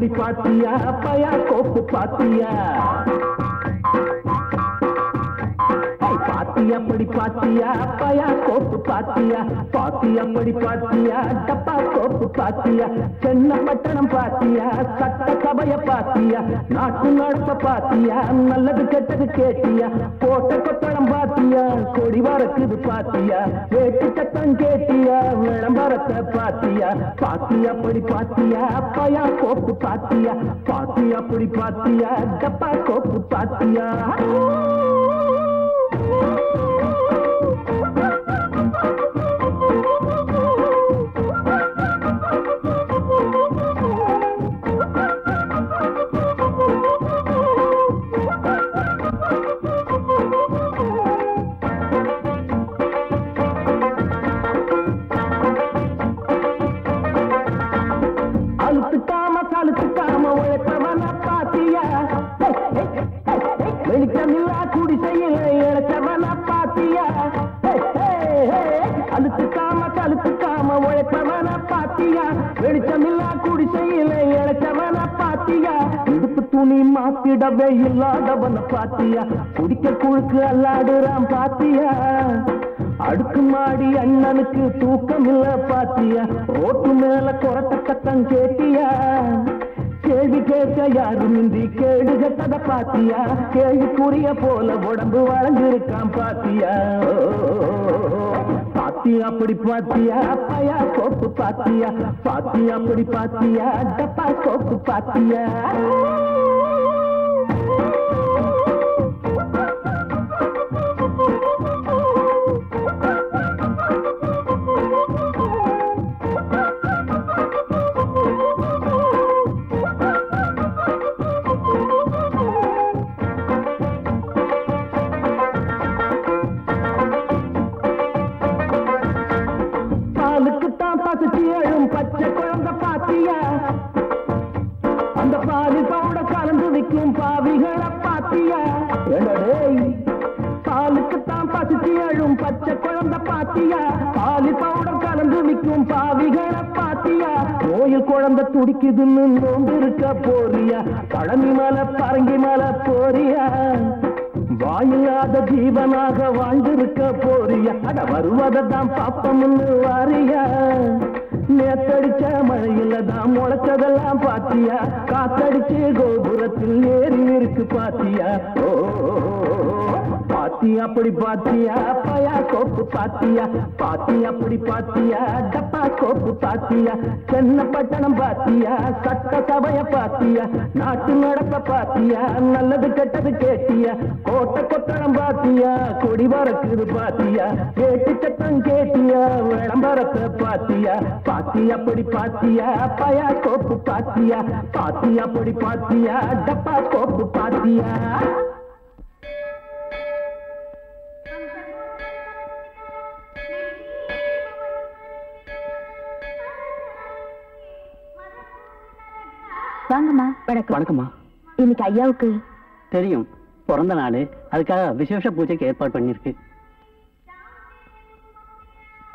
கொடி பாத்தியா? பயா கோப்பு பாத்தியா? ஏய், பாத்தியா படி பாத்தியா? பயா கோப்பு பாத்தியா? பாத்தியா படி பாத்தியா? டப்பா கோப்பு பாத்தியா? சென்ன பட்டணம் பாத்தியா? சட்ட சபைய பாத்தியா? நாட்டு நடப்ப பாத்தியா? நல்லது கெட்டது கேட்டியா? போட்ட பாத்தியா? கொடி வரக்குது பாத்தியா? வேட்டு சத்தம் கேட்டியா? விளம்பரத்தை பாத்தியா? பாத்தியா படி பாத்தியா? பயா கோப்பு பாத்தியா? பாத்தியா படி பாத்தியா? கப்பா கோப்பு பாத்தியா? பாத்தியா? குடிக்க குழுக்கு அல்லாடுறான் பாத்தியா? அடுக்கு மாடி அண்ணனுக்கு தூக்கம் இல்ல பாத்தியா? ரோட்டு மேல கொரட்ட கத்தம் கேட்டியா? கேள்வி கேட்க யாரும் இன்றி கேடு கட்டத பாத்தியா? கேள்விக்குரிய போல உடம்பு வளர்ந்திருக்கான் பாத்தியா? பாத்தியா அப்படி பாத்தியா? பயா கோப்பு பாத்தியா? பாத்தியா அப்படி பாத்தியா? டப்பா கோப்பு பாத்தியா? கோயில் குழந்தை துடிக்குதுன்னு நோம்பு இருக்க போறியா? பழனி மலை பரங்கி மலை போறியா? வாயில்லாத ஜீவனாக வாழ்ந்திருக்க போறியா? அட வருவதான் பாப்பம்னு வாரியா? நேத்தடிச்ச மழையில தான் முளைச்சதெல்லாம் பாத்தியா? காத்தடிச்சு கோபுரத்தில் ஏறி இருக்கு பாத்தியா? ஓ. பாத்தியா அப்படி பாத்தியா? பயா கோப்பு பாத்தியா? பாத்தியா அப்படி பாத்தியா? டப்பா கோப்பு பாத்தியா? சென்ன பட்டணம் பாத்தியா? சட்ட சபைய பாத்தியா? நாட்டு நடப்ப பாத்தியா? நல்லது கெட்டது கேட்டியா? கோட்டை கொத்தளம் பாத்தியா? கொடி வரக்குது பாத்தியா? கேட்டு சட்டம் கேட்டியா? விளம்பரத்தை பாத்தியா? பாத்தியா அப்படி பாத்தியா? பயா கோப்பு பாத்தியா? பாத்தியா அப்படி பாத்தியா? டப்பா கோப்பு பாத்தியா? வாங்கம்மா. வணக்கம். வணக்கம்மா. இன்னைக்கு ஐயாவுக்கு தெரியும். பிறந்த நாள். அதுக்காக விசேஷ பூஜைக்கு ஏற்பாடு பண்ணிருக்கு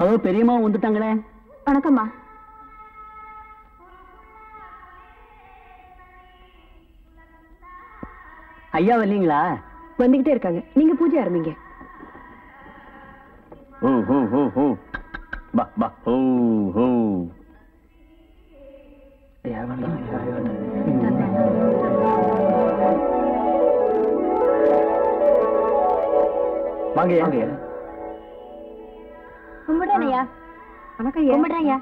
அதோ பெரியம்மா வந்துட்டாங்களே? வணக்கம்மா. ஐயா வரலீங்களா? வந்துகிட்டே இருக்காங்க. நீங்க பூஜை ஆரம்பிங்க ஹூ ஹூ ஹூ ஹூ. பா பா ஹூ ஹூ. வாங்க வாங்க கும்பிடுறேன் ஐயா.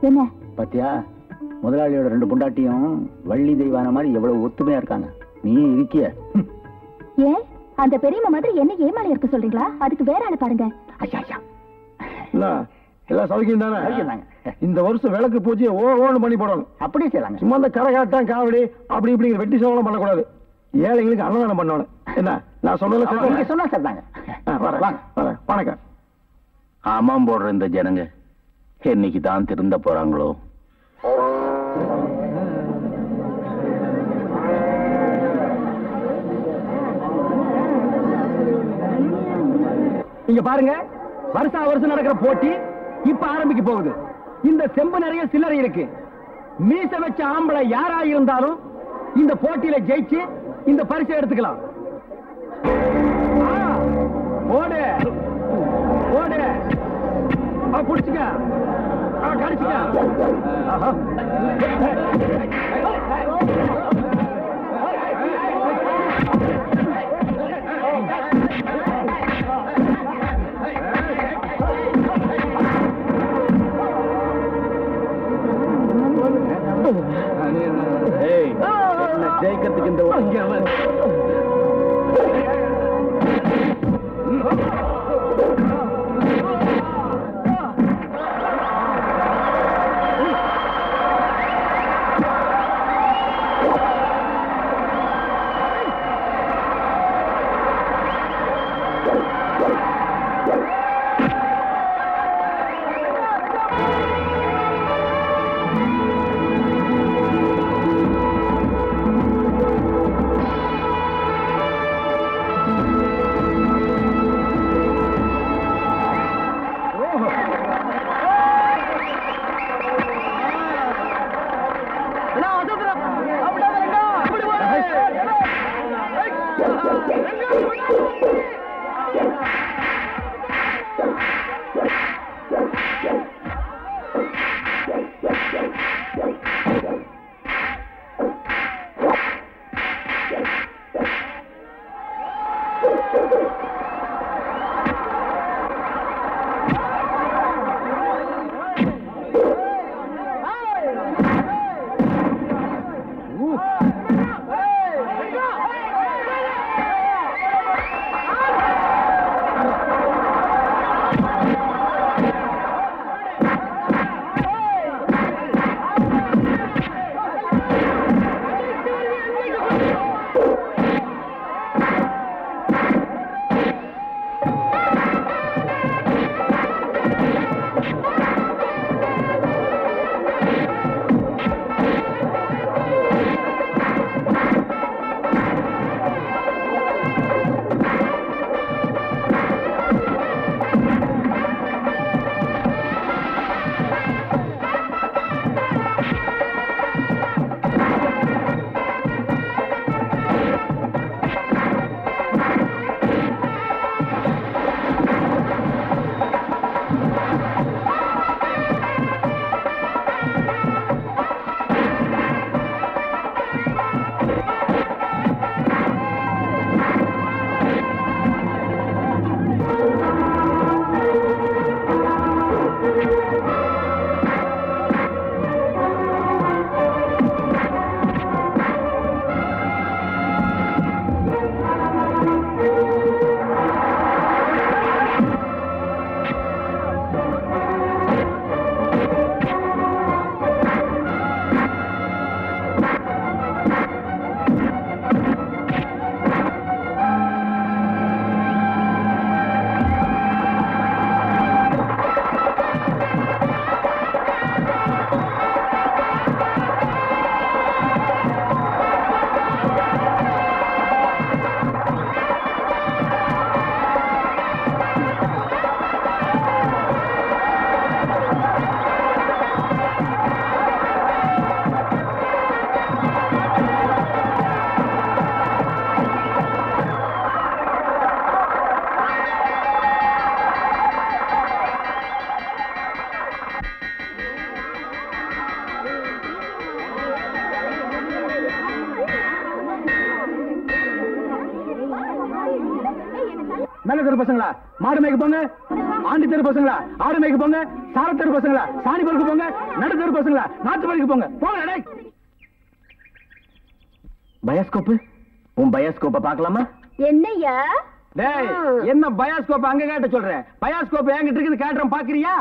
என்ன? பாத்தியா? முதலாளியோட ரெண்டு பொண்டாட்டியும் வள்ளி தெய்வான மாதிரி எவ்வளவு ஒத்துமையா இருக்காங்க. நீ இருக்கிய. ஏன்? அந்த பெரியம்மா மாதிரி என்ன ஏமாளி இருக்க சொல்றீங்களா? அதுக்கு வேற ஆளு பாருங்க. ஐயா ஐயா. எல்லாம் சௌக்கியம் தானே. இந்த வருஷம் விளக்கு பூஜையை ஓ ஓன்னு பண்ணி போடணும். அப்படியே செய்யலாங்க. சும்மா இந்த கரகாட்டம் காவடி அப்படி இப்படிங்கிற வெட்டி சோழம் பண்ணக்கூடாது. ஏழைங்களுக்கு அன்னதானம் பண்ணணும். என்ன நான் சொன்னதுல சொன்னா வரேன். வணக்கம். ஆமாம் போடுற இந்த ஜனங்க. என்னைக்கு தான் திருந்த போறாங்களோ? இங்க பாருங்க வருஷா வருஷம் நடக்கிற போட்டி இப்ப ஆரம்பிக்க போகுது. இந்த செம்பு நிறைய சில்லறை இருக்கு. மீச வச்ச ஆம்பளை யாரா இருந்தாலும் இந்த போட்டியில ஜெயிச்சு இந்த பரிசை எடுத்துக்கலாம். போடு. புடிச்சுக்க ஆ, கடிச்சுக்க ஆஹா. ஏய், என்ன ஜெயிக்கிறதுக்கு இந்த பசங்களா? மாடு மேய்க்க போங்க. ஆண்டி தெரு பசங்களா? ஆடு மேய்க்க போங்க. சார தெரு பசங்களா? சாணி பழுக்க போங்க. நடு தெரு பசங்களா? நாட்டு பழுக்க போங்க. போங்க. பயாஸ்கோப்பு? உன் பயாஸ்கோப்பை பார்க்கலாமா? என்னையா டேய் என்ன பயாஸ்கோப் அங்க கேட்ட சொல்றேன்? பயாஸ்கோப் என்கிட்ட இருக்குது கேட்டுறேன் பாக்குறியா?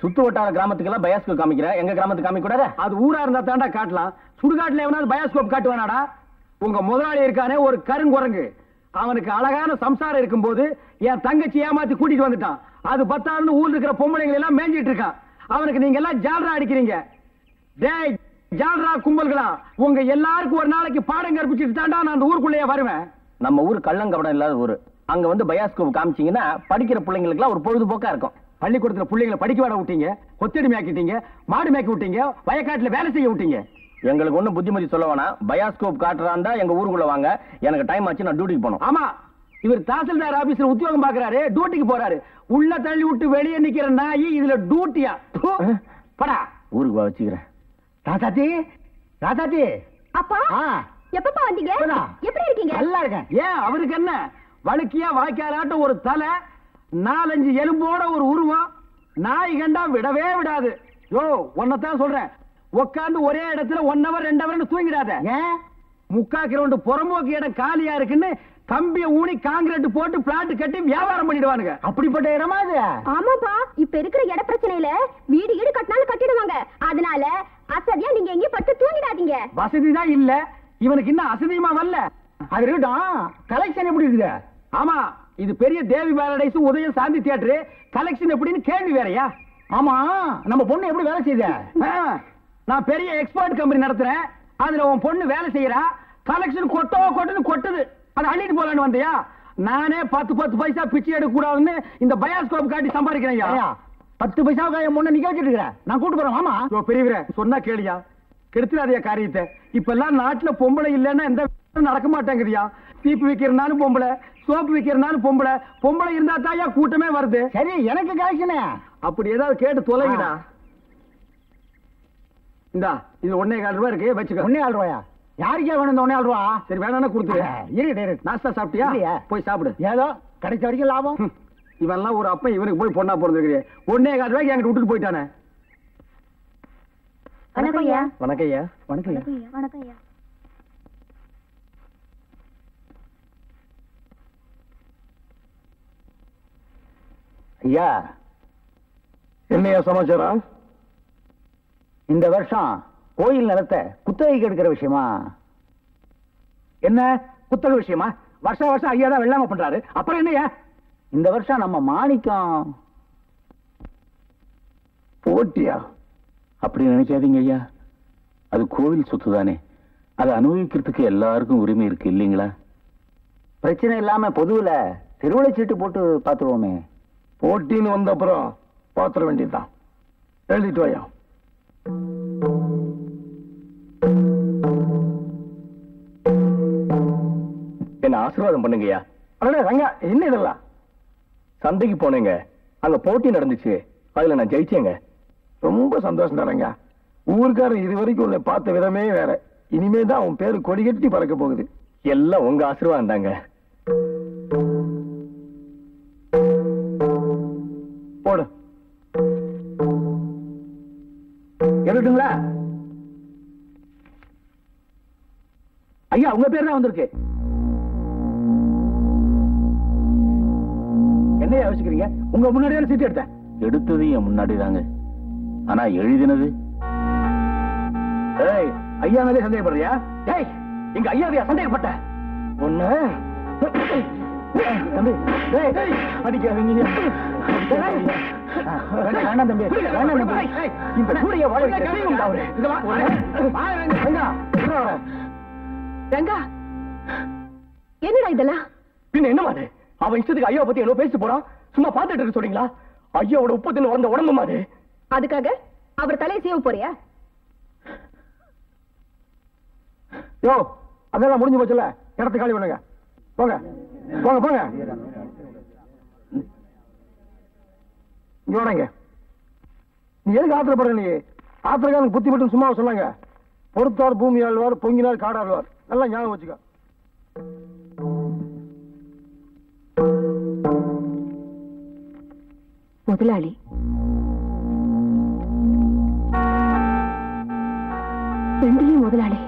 சுத்து வட்டார கிராமத்துக்கெல்லாம் பயாஸ்கோப் காமிக்கிற? எங்க கிராமத்துக்கு காமிக்க கூடாதா அது ஊரா இருந்தா தாண்டா காட்டலாம். சுடுகாட்டுல எவனாவது பயாஸ்கோப் காட்டுவானாடா? உங்க முதலாளி இருக்கானே ஒரு கருங்குரங்கு. அவனுக்கு அழகான சம்சாரம் இருக்கும்போது என் தங்கச்சி ஏமாத்தி கூட்டிட்டு வந்துட்டான். அது பத்தாதுன்னு ஊர்ல இருக்கிற பொம்பளைங்களை எல்லாம் மேய்ஞ்சிட்டு இருக்கான் அவனுக்கு நீங்க எல்லாம் ஜாலரா அடிக்கிறீங்க. டேய் ஜால்ரா கும்பல்களா உங்க எல்லாருக்கும் ஒரு நாளைக்கு பாடம் கற்பிச்சுட்டு தாண்டா நான் அந்த ஊருக்குள்ளேயே வருவேன். நம்ம ஊர் கள்ளங்கபடம் இல்லாத ஊரு. அங்க வந்து பயாஸ்கோப் காமிச்சீங்கன்னா படிக்கிற பிள்ளைங்களுக்குலாம் ஒரு பொழுதுபோக்கா இருக்கும். பள்ளிக்கூடத்துல பிள்ளைங்களை படிக்க விட விட்டீங்க கொத்தடி மேய்க்கிட்டீங்க மாடு மேய்க்க விட்டீங்க வயக்காட்டுல வேலை செய்ய விட்டீங்க. எங்களுக்கு ஒண்ணும் புத்திமதி சொல்ல வேணாம். பயாஸ்கோப் காட்டுறாண்டா எங்க ஊருக்குள்ள வாங்க. எனக்கு டைம் ஆச்சு நான் டியூட்டிக்கு போகணும். ஆமா. இவர் தாசில்தார் ஆபீஸ்ல உத்தியோகம் பாக்குறாரு டியூட்டிக்கு போறாரு. உள்ள தள்ளி விட்டு வெளியே நிக்கிற நாய் இதுல டியூட்டியா. படா. ஊருக்கு வா வச்சுக்கிறேன். ராசாத்தி ராசாத்தி அப்பா ஆ. எப்பப்பா வந்தீங்க. எப்படி இருக்கீங்க? நல்லா இருக்கேன். ஏன் அவருக்கு என்ன? வழுக்கியா வாய்க்காலாட்ட ஒரு தலை நாலஞ்சு எலும்போட ஒரு உருவம். நாய் கண்டா விடவே விடாது. யோ உன்னைத்தான் சொல்றேன். உட்கார்ந்து ஒரே இடத்துல ஒன் ஹவர் ரெண்டு ஹவர் தூங்கிடாத. முக்கா கிரவுண்ட் புறம்போக்கு இடம் காலியா இருக்குன்னு கம்பிய ஊனி காங்கிரீட் போட்டு பிளாட் கட்டி வியாபாரம் பண்ணிடுவானுங்க. அப்படிப்பட்ட இடமா அது ஆமாப்பா இப்ப இருக்கிற இட பிரச்சனையில வீடு வீடு கட்டினாலும் கட்டிடுவாங்க. அதனால அசதியா நீங்க எங்கேயும் பட்டு தூங்கிடாதீங்க. வசதி தான் இல்ல. இவனுக்கு இன்னும் அசதியுமா வரல? அது இருக்கட்டும். கலெக்ஷன் எப்படி இருக்குது? ஆமா இது பெரிய தேவி பேரடைஸ் உதயம் சாந்தி தியேட்டர் கலெக்ஷன் எப்படின்னு கேள்வி வேறயா? ஆமா நம்ம பொண்ணு எப்படி வேலை செய்யுது? நான் பெரிய எக்ஸ்போர்ட் கம்பெனி நடத்துறேன். அதுல உன் பொண்ணு வேலை செய்யறா. கலெக்ஷன் கொட்டோ கொட்டுன்னு கொட்டுது. அதை அள்ளிட்டு போலான்னு வந்தியா? நானே பத்து பத்து பைசா பிச்சை எடுக்க கூடாதுன்னு இந்த பயாஸ்கோப் காட்டி சம்பாதிக்கிறேன் பத்து பைசாவுக்கு என் முன்ன நிக்க வச்சிட்டு இருக்கிறேன். நான் கூட்டு போறேன் மாமா பெரியவரே சொன்னா கேளியா கெடுத்துடாதயா காரியத்தை. இப்ப எல்லாம் நாட்டுல பொம்பளை இல்லைன்னா எந்த நடக்க மாட்டேங்குதுயா சீப்பு விக்கிறனாலும் பொம்பளை சோப்பு விக்கிறனாலும் பொம்பளை. பொம்பளை இருந்தா தாயா கூட்டமே வருது. சரி எனக்கு கலெக்ஷனே அப்படி ஏதாவது கேட்டு தொலைங்கடா இந்தா இது ஒன்னே கால் ரூபாய் இருக்கு வச்சுக்க. ஒன்னே கால் ரூபாயா? யாருக்கே வேணும் இந்த ஒன்னே கால் ரூபா? சரி வேணா கொடுத்துரு. இருக்கு இருக்கு நாஸ்தா சாப்பிட்டியா? போய் சாப்பிடு. ஏதோ கிடைச்ச வரைக்கும் லாபம். இவன்லாம் ஒரு அப்பன் இவனுக்கு போய் பொண்ணா பிறந்திருக்கிறே ஒன்னே கால் ரூபாய்க்கு என்கிட்ட விட்டுட்டு போயிட்டானே. வணக்கம் ஐயா வணக்கம் ஐயா வணக்கம் வணக்கம் ஐயா ஐயா என்னையா சமாச்சாரம்? இந்த வருஷம் கோயில் நிலத்தை குத்தகைக்கு எடுக்கிற விஷயமா? என்ன? குத்தக விஷயமா? வருஷ வருஷம் ஐயா தான் வெள்ளாம பண்றாரு. அப்புறம் என்னையா இந்த வருஷம் நம்ம மாணிக்கம். போட்டியா? அப்படி நினைக்காதீங்க ஐயா. அது கோவில் சொத்து தானே அதை அனுபவிக்கிறதுக்கு எல்லாருக்கும் உரிமை இருக்கு இல்லைங்களா? பிரச்சனை இல்லாம பொதுவில் திருவிழை சீட்டு போட்டு பார்த்துருவோமே போட்டின்னு வந்த அப்புறம் பார்த்துட வேண்டியதுதான். எழுதிட்டு வாயா. என்ன ஆசீர்வாதம் பண்ணுங்கய்யா? அடடே ரங்கா என்ன இதெல்லாம்? சந்தைக்கு போனேங்க. அங்க போட்டி நடந்துச்சு. அதுல நான் ஜெயிச்சேங்க. ரொம்ப சந்தோஷம் தரங்க ஊருக்காரர் இது வரைக்கும் உன்னை பார்த்த விதமே வேற. இனிமே தான் உன் பேரு கொடி கட்டி பறக்க போகுது. எல்லாம் உங்க ஆசீர்வாதம் தாங்க. ஐயா உங்க பேர் தான் வந்திருக்கு. என்னையா யோசிக்கிறீங்க? உங்க முன்னாடியே சீட்டு எடுத்தேன். எடுத்தது என் முன்னாடி தாங்க. ஆனா எழுதினது? ஏய் ஐயா மேலே சந்தேகப்படுறியா? ஏய் எங்க ஐயாவையா சந்தேகப்பட்ட. ஒண்ணு தம்பி ஏய், அடிக்காதீங்க. வேண்டாம், தம்பி வேண்டாம் தம்பி. இந்த கூடைய வாழ ரங்கா, என்னடா இதெல்லாம்? பின்ன என்ன மாது அவன் இஷ்டத்துக்கு ஐயா பத்தி என்ன பேசி போறான். சும்மா பாத்துட்டு இருக்க சொல்றீங்களா? ஐயாவோட உப்பு தின்னு வளர்ந்த உடம்பு மாது அதுக்காக அவர் தலையை சீவ போறியா? யோ அதெல்லாம் முடிஞ்சு போச்சுல இடத்த காலி பண்ணுங்க. போங்க. போங்க போங்க. இங்க நீ எதுக்கு ஆத்திரப்படுற நீ? ஆத்திரக்காரனுக்கு புத்தி மட்டும் சும்மா சொன்னாங்க. பொறுத்தார் பூமி ஆழ்வார் பொங்கினார் காடாழ்வார். நல்லா ஞாபகம் வச்சுக்க. முதலாளி. ரெண்டுலயும் முதலாளி.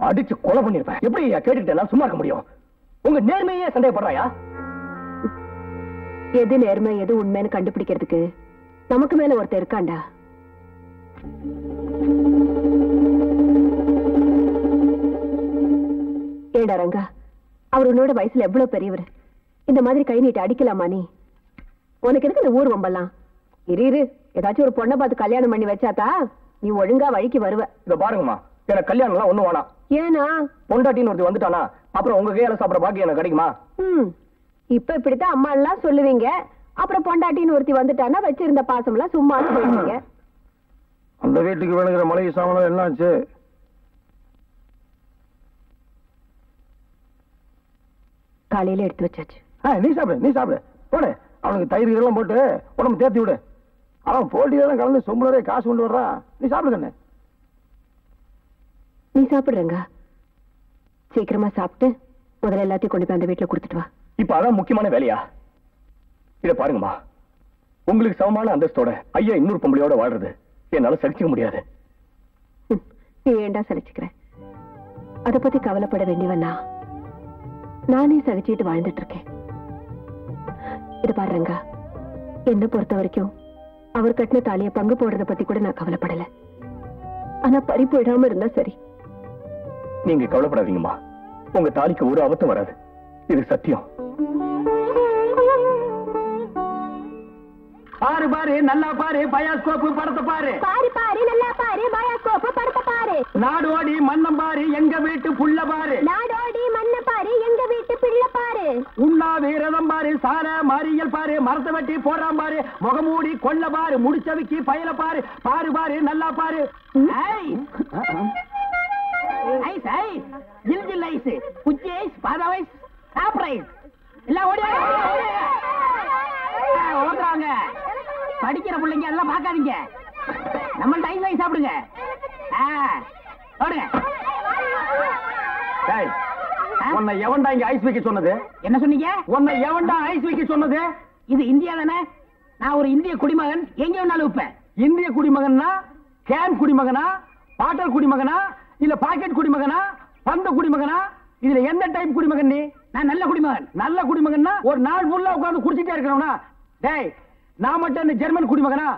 அடிச்சு கொலை பண்ணிருப்பேன் எப்படி கேட்டுக்கிட்டு எல்லாம் சும்மா இருக்க முடியும்? உங்க நேர்மையே சந்தேகப்படுறாயா? எது நேர்மை எது உண்மைன்னு கண்டுபிடிக்கிறதுக்கு நமக்கு மேல ஒருத்தர் இருக்காண்டா? ஏடா ரங்கா அவர் உன்னோட வயசுல எவ்வளவு பெரியவர்? இந்த மாதிரி கை நீட்டி அடிக்கலாமா நீ? உனக்கு எதுக்கு இந்த ஊர் வம்பலாம் இரு இரு. ஏதாச்சும் ஒரு பொண்ணை பார்த்து கல்யாணம் பண்ணி வச்சாத்தா நீ ஒழுங்கா வழிக்கு வருவ. இத பாருங்கம்மா. எனக்கு கல்யாணம் எல்லாம் ஒண்ணும் வேணாம். ஏனா பொண்டாட்டின்னு ஒருத்தி வந்துட்டானா அப்புறம் உங்க கையால சாப்பிட பாக்கி எனக்கு கிடைக்குமா? ம். இப்ப இப்படித்தான் அம்மா எல்லாம் சொல்லுவீங்க. அப்புறம் பொண்டாட்டின்னு ஒருத்தி வந்துட்டானா வச்சிருந்த பாசம் எல்லாம் சும்மா போயிடுவீங்க. அந்த வீட்டுக்கு வேணுங்கிற மளிகை சாமான் என்னாச்சு? காலையில எடுத்து வச்சாச்சு. நீ சாப்பிடு நீ சாப்பிடு. போடு. அவனுக்கு தயிர் எல்லாம் போட்டு உடம்பு தேத்தி விடு. அவன் போட்டியெல்லாம் கலந்து சொம்பளரே காசு கொண்டு வர்றான் நீ சாப்பிடு கண்ணு. நீ சாப்பிடுறங்க சீக்கிரமா சாப்பிட்டு முதல்ல எல்லாத்தையும் கொண்டு போய் அந்த வீட்டுல கொடுத்துட்டு வா. இப்ப அதான் முக்கியமான வேலையா? இத பாருங்கம்மா. உங்களுக்கு சமமான அந்தஸ்தோட ஐயா இன்னொரு பொம்பளையோட வாழ்றது என்னால சகிச்சுக்க முடியாது. நீ ஏண்டா சலிச்சுக்கிற? அத பத்தி கவலைப்பட வேண்டியவனா நானே சகிச்சுட்டு வாழ்ந்துட்டு இருக்கேன் இது பாருங்க என்ன பொறுத்த வரைக்கும் அவர் கட்டின தாலிய பங்கு போடுறத பத்தி கூட நான் கவலைப்படல. ஆனா பறி போயிடாம இருந்தா சரி. நீங்க கவலைப்படாதீங்கம்மா. உங்க தாலிக்கு ஒரு ஆபத்தும் வராது. இது சத்தியம். பாரு பாரு நல்லா பாரு பயாஸ்கோப்பு படத்தை பாரு. பாரு பாரு நல்லா பாரு பயாஸ்கோப்பு படத்தை பாரு. நாடோடி மன்னம் பாரு எங்க வீட்டு புள்ள பாரு. நாடோடி மண்ண பாரு எங்க வீட்டு பிள்ளை பாரு. உண்ணாது ரதம் பாரு சார மாரியல் பாரு மரத்தை வெட்டி போடுறான் பாரு முகமூடி கொல்ல பாரு முடிச்சவிக்கி பயல பாரு பாரு பாரு நல்லா பாரு. Ice ice. ஜில் ஜில் ஐஸ். குச்சி ஐஸ் பாதாம் ஐஸ். சாப்பிட்ற ஐஸ். எல்லாம் ஓடி ஓடுறாங்க படிக்கிற பிள்ளைங்க அதெல்லாம் பார்க்காதீங்க. நம்மள்ட்ட ஐஸ் ஐஸ் சாப்பிடுங்க. ஓடுங்க. உன்னை எவன்டா இங்க ஐஸ் வைக்க சொன்னது? என்ன சொன்னீங்க? உன்னை எவன்டா ஐஸ் வைக்க சொன்னது? இது இந்தியா தானே? நான் ஒரு இந்திய குடிமகன். எங்க வேணாலும் வைப்பேன் இந்திய குடிமகன்னா கேன் குடிமகனா பாட்டல் குடிமகனா இல்ல பாக்கெட் குடிமகனா பந்த குடிமகனா? இதுல எந்த டைப் குடிமகன் நீ? நான் நல்ல குடிமகன். நல்ல குடிமகன்னா ஒரு நாள் ஃபுல்லா உட்கார்ந்து குடிச்சிட்டே இருக்கிறவனா டேய் நான் மட்டும் இந்த ஜெர்மன் குடிமகனா?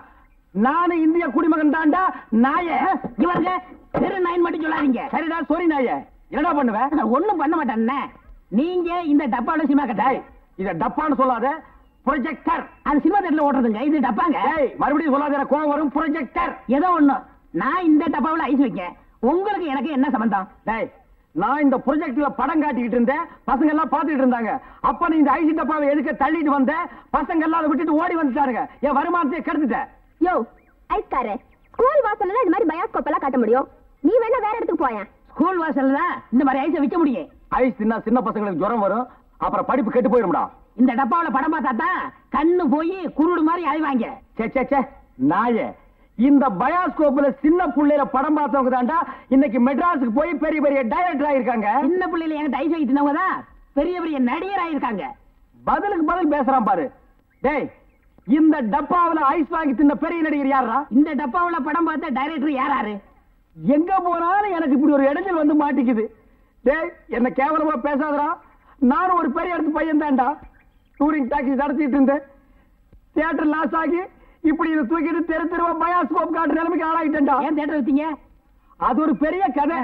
நானும் இந்திய குடிமகன் தான்டா நாயே இவருங்க வெறும் நைன் மட்டும் சொல்லாதீங்க. சரிடா சொரி நாயே. என்னடா பண்ணுவேன் ஒண்ணும் பண்ண மாட்டேன் நீங்க இந்த டப்பால சினிமா கட்டாய் இத டப்பான்னு சொல்லாத ப்ரொஜெக்டர் அது சினிமா தேட்டர்ல ஓட்டுறதுங்க இது டப்பாங்க. டேய் மறுபடியும் சொல்லாத கோவம் வரும் ப்ரொஜெக்டர் ஏதோ ஒண்ணு. நான் இந்த டப்பாவுல ஐஸ் வைக்க உங்களுக்கு எனக்கு என்ன சம்பந்தம்? டேய் நான் இந்த ப்ரொஜெக்ட்ல படம் காட்டிக்கிட்டு இருந்தேன். பசங்க எல்லாம் பார்த்துட்டு இருந்தாங்க. அப்ப நீ இந்த ஐசி டப்பாவை எதுக்க தள்ளிட்டு வந்த? பசங்க எல்லாம் அதை விட்டுட்டு ஓடி வந்துட்டாருங்க என் வருமானத்தை கெடுத்துட்ட. யோ ஐஸ்காரே. ஸ்கூல் வாசல்ல இந்த மாதிரி பயாஸ்கோப் எல்லாம் காட்ட முடியும். நீ வேணா வேற இடத்துக்கு போயேன். ஸ்கூல் வாசல்ல இந்த மாதிரி ஐஸை விற்க முடியும் ஐஸ் தின்னா சின்ன பசங்களுக்கு ஜுரம் வரும். அப்புறம் படிப்பு கெட்டு போயிடும்டா இந்த டப்பாவுல படம் பார்த்தா தான் கண்ணு போய் குருடு மாதிரி அலைவாங்க சே சே சே நாயே. இந்த பயாஸ்கோப்ல சின்ன புள்ளையில படம் பார்த்தவங்க தான்டா இன்னைக்கு மெட்ராஸுக்கு போய் பெரிய பெரிய டைரக்டர் ஆயிருக்காங்க. சின்ன பிள்ளைல என்கிட்ட ஐஸ் வைக்கிறவங்க தான் பெரிய பெரிய நடிகர் ஆயிருக்காங்க. பதிலுக்கு பதில் பேசுறான் பாரு. டேய் இந்த டப்பாவுல ஐஸ் வாங்கி தின்ன பெரிய நடிகர் யாரா இந்த டப்பாவுல படம் பார்த்த டைரக்டர் யாராரு எங்க போனாலும் எனக்கு இப்படி ஒரு இடைஞ்சல் வந்து மாட்டிக்குது. டேய் என்ன கேவலமா பேசாதடா. நானும் ஒரு பெரிய இடத்து பையன் தான்டா. டூரிங் டாக்ஸி நடத்திட்டு இருந்தேன். தியேட்டர் லாஸ் ஆகி இப்படி இதை தூக்கிட்டு தெரு தெருவா பயாஸ்கோப் காட்டு நிலைமைக்கு ஆளாயிட்டேன்டா. ஏன் தேட்டர் வச்சீங்க அது ஒரு பெரிய கதை.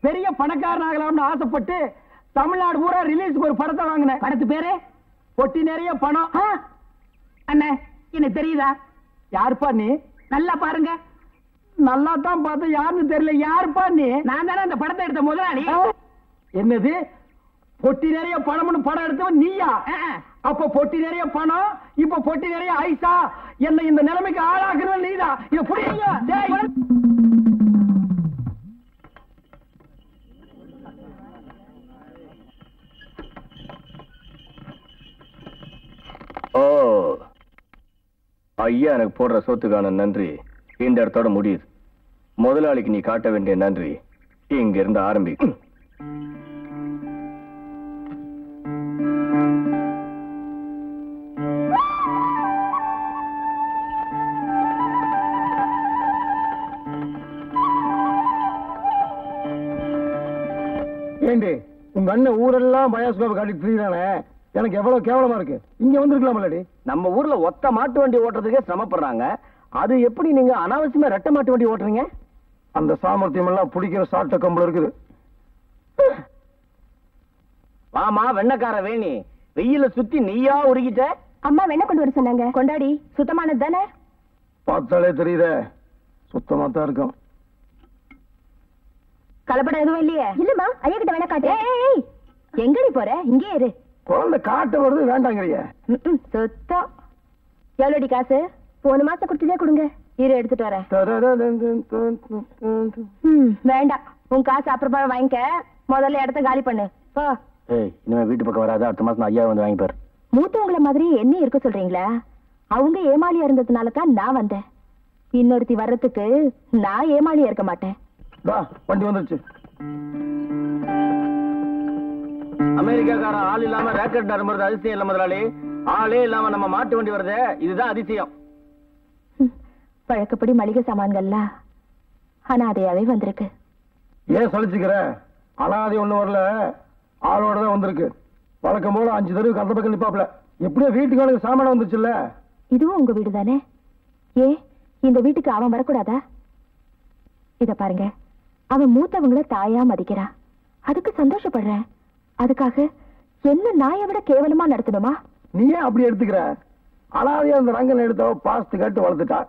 பெரிய பணக்காரன் ஆகலாம்னு ஆசைப்பட்டு தமிழ்நாடு பூரா ரிலீஸ்க்கு ஒரு படத்தை வாங்கினேன். படத்து பேரு? பொட்டி நிறைய பணம். அண்ணே எனக்கு தெரியுதா? யாருப்பா நீ? நல்லா பாருங்க. நல்லா தான் பார்த்தா யாருன்னு தெரியல. யாருப்பா நீ? நான் தானே அந்த படத்தை எடுத்த முதலாளி. என்னது? பொட்டி நிறைய பணம்னு படம் எடுத்தவன் நீயா. அப்ப பொட்டி நிறைய பணம் இப்ப பொட்டி நிறைய ஐசா என்ன இந்த நிலைமைக்கு ஆளாக்குறது நீதான் இத புரியுங்க டேய். ஓ. ஐயா எனக்கு போடுற சொத்துக்கான நன்றி. இந்த இடத்தோட முடியுது. முதலாளிக்கு நீ காட்ட வேண்டிய நன்றி. இங்க இருந்து ஆரம்பிக்கும் ஏண்டி உங்க அண்ணன் ஊரெல்லாம் பயாஸ்கோப் காட்டி திரியிறானே? எனக்கு எவ்வளவு கேவலமா இருக்கு. இங்க வந்திருக்கலாமல்லடி. நம்ம ஊர்ல ஒத்த மாட்டு வண்டி ஓட்டுறதுக்கே சிரமப்படுறாங்க. அது எப்படி நீங்க அனாவசியமா ரெட்டை மாட்டு வண்டி ஓட்டுறீங்க? அந்த சாமர்த்தியம் எல்லாம் பிடிக்கிற சாட்ட கம்பளம் இருக்குது. வாமா வெண்ணக்கார வேணி. வெயில சுத்தி நீயா உருகிட்ட? அம்மா வெண்ண கொண்டு வர சொன்னாங்க. கொண்டாடி சுத்தமானது தானே? பார்த்தாலே தெரியுதே சுத்தமா தான் இருக்கும். கலப்படம் எதுவும் இல்லையே? இல்லம்மா ஐயா கிட்ட வேணா காட்டு. ஏய் எங்கடி போற? இங்கே இரு. குழந்தை காட்ட வருது வேண்டாங்கிறிய. ம்ம், சுத்தம். எவ்வளோடி காசு? போன மாசம் கொடுத்ததே கொடுங்க. இரு எடுத்துட்டு வரேன். வேண்டாம். உன் காசு அப்புறமா வாங்கிக்க. முதல்ல இடத்த காலி பண்ணு. போ. இனிமே வீட்டு பக்கம் வராத. அடுத்த மாசம் ஐயா வந்து வாங்கிப்பாரு மூத்தவங்கள மாதிரி என்ன இருக்க சொல்றீங்களா? அவங்க ஏமாளியா இருந்ததுனால தான் நான் வந்தேன். இன்னொருத்தி வர்றதுக்கு நான் ஏமாளியா இருக்க மாட்டேன். வண்டி வந்துருச்சு. அமெரிக்காக்காரன் ஆள் இல்லாம ரேக்கெட் நரம்புறது அதிசயம் இல்ல முதலாளி. ஆளே இல்லாம நம்ம மாட்டு வண்டி வருதே இதுதான் அதிசயம். பழக்கப்படி மளிகை சாமான்கள்லாம் அனாதையாவே வந்திருக்கு. ஏன் சலிச்சுக்கிற? அனாதை ஒண்ணு வரல. ஆளோட தான் வந்திருக்கு. வழக்கம் போல அஞ்சு தடவை அந்த பக்கம் நிப்பாப்ல. எப்படியோ வீட்டுக்கு அவனுக்கு சாமான் வந்துச்சுல்ல இதுவும் உங்க வீடு தானே ஏ இந்த வீட்டுக்கு அவன் வரக்கூடாதா? இத பாருங்க. அவன் மூத்தவங்கள தாயா மதிக்கிறான் அதுக்கு சந்தோஷப்படுறேன் அதுக்காக என்ன நாயை விட கேவலமா நடத்தணுமா? நீ ஏன் அப்படி எடுத்துக்கிற? அனாதையா அந்த ரங்கன் எடுத்தவ பாஸ்து கட்டு வளர்த்துட்டா.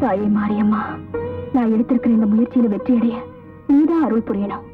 தாயே மாரியம்மா நான் எடுத்திருக்கிற இந்த முயற்சியில வெற்றியடைய நீதான் அருள் புரியணும்.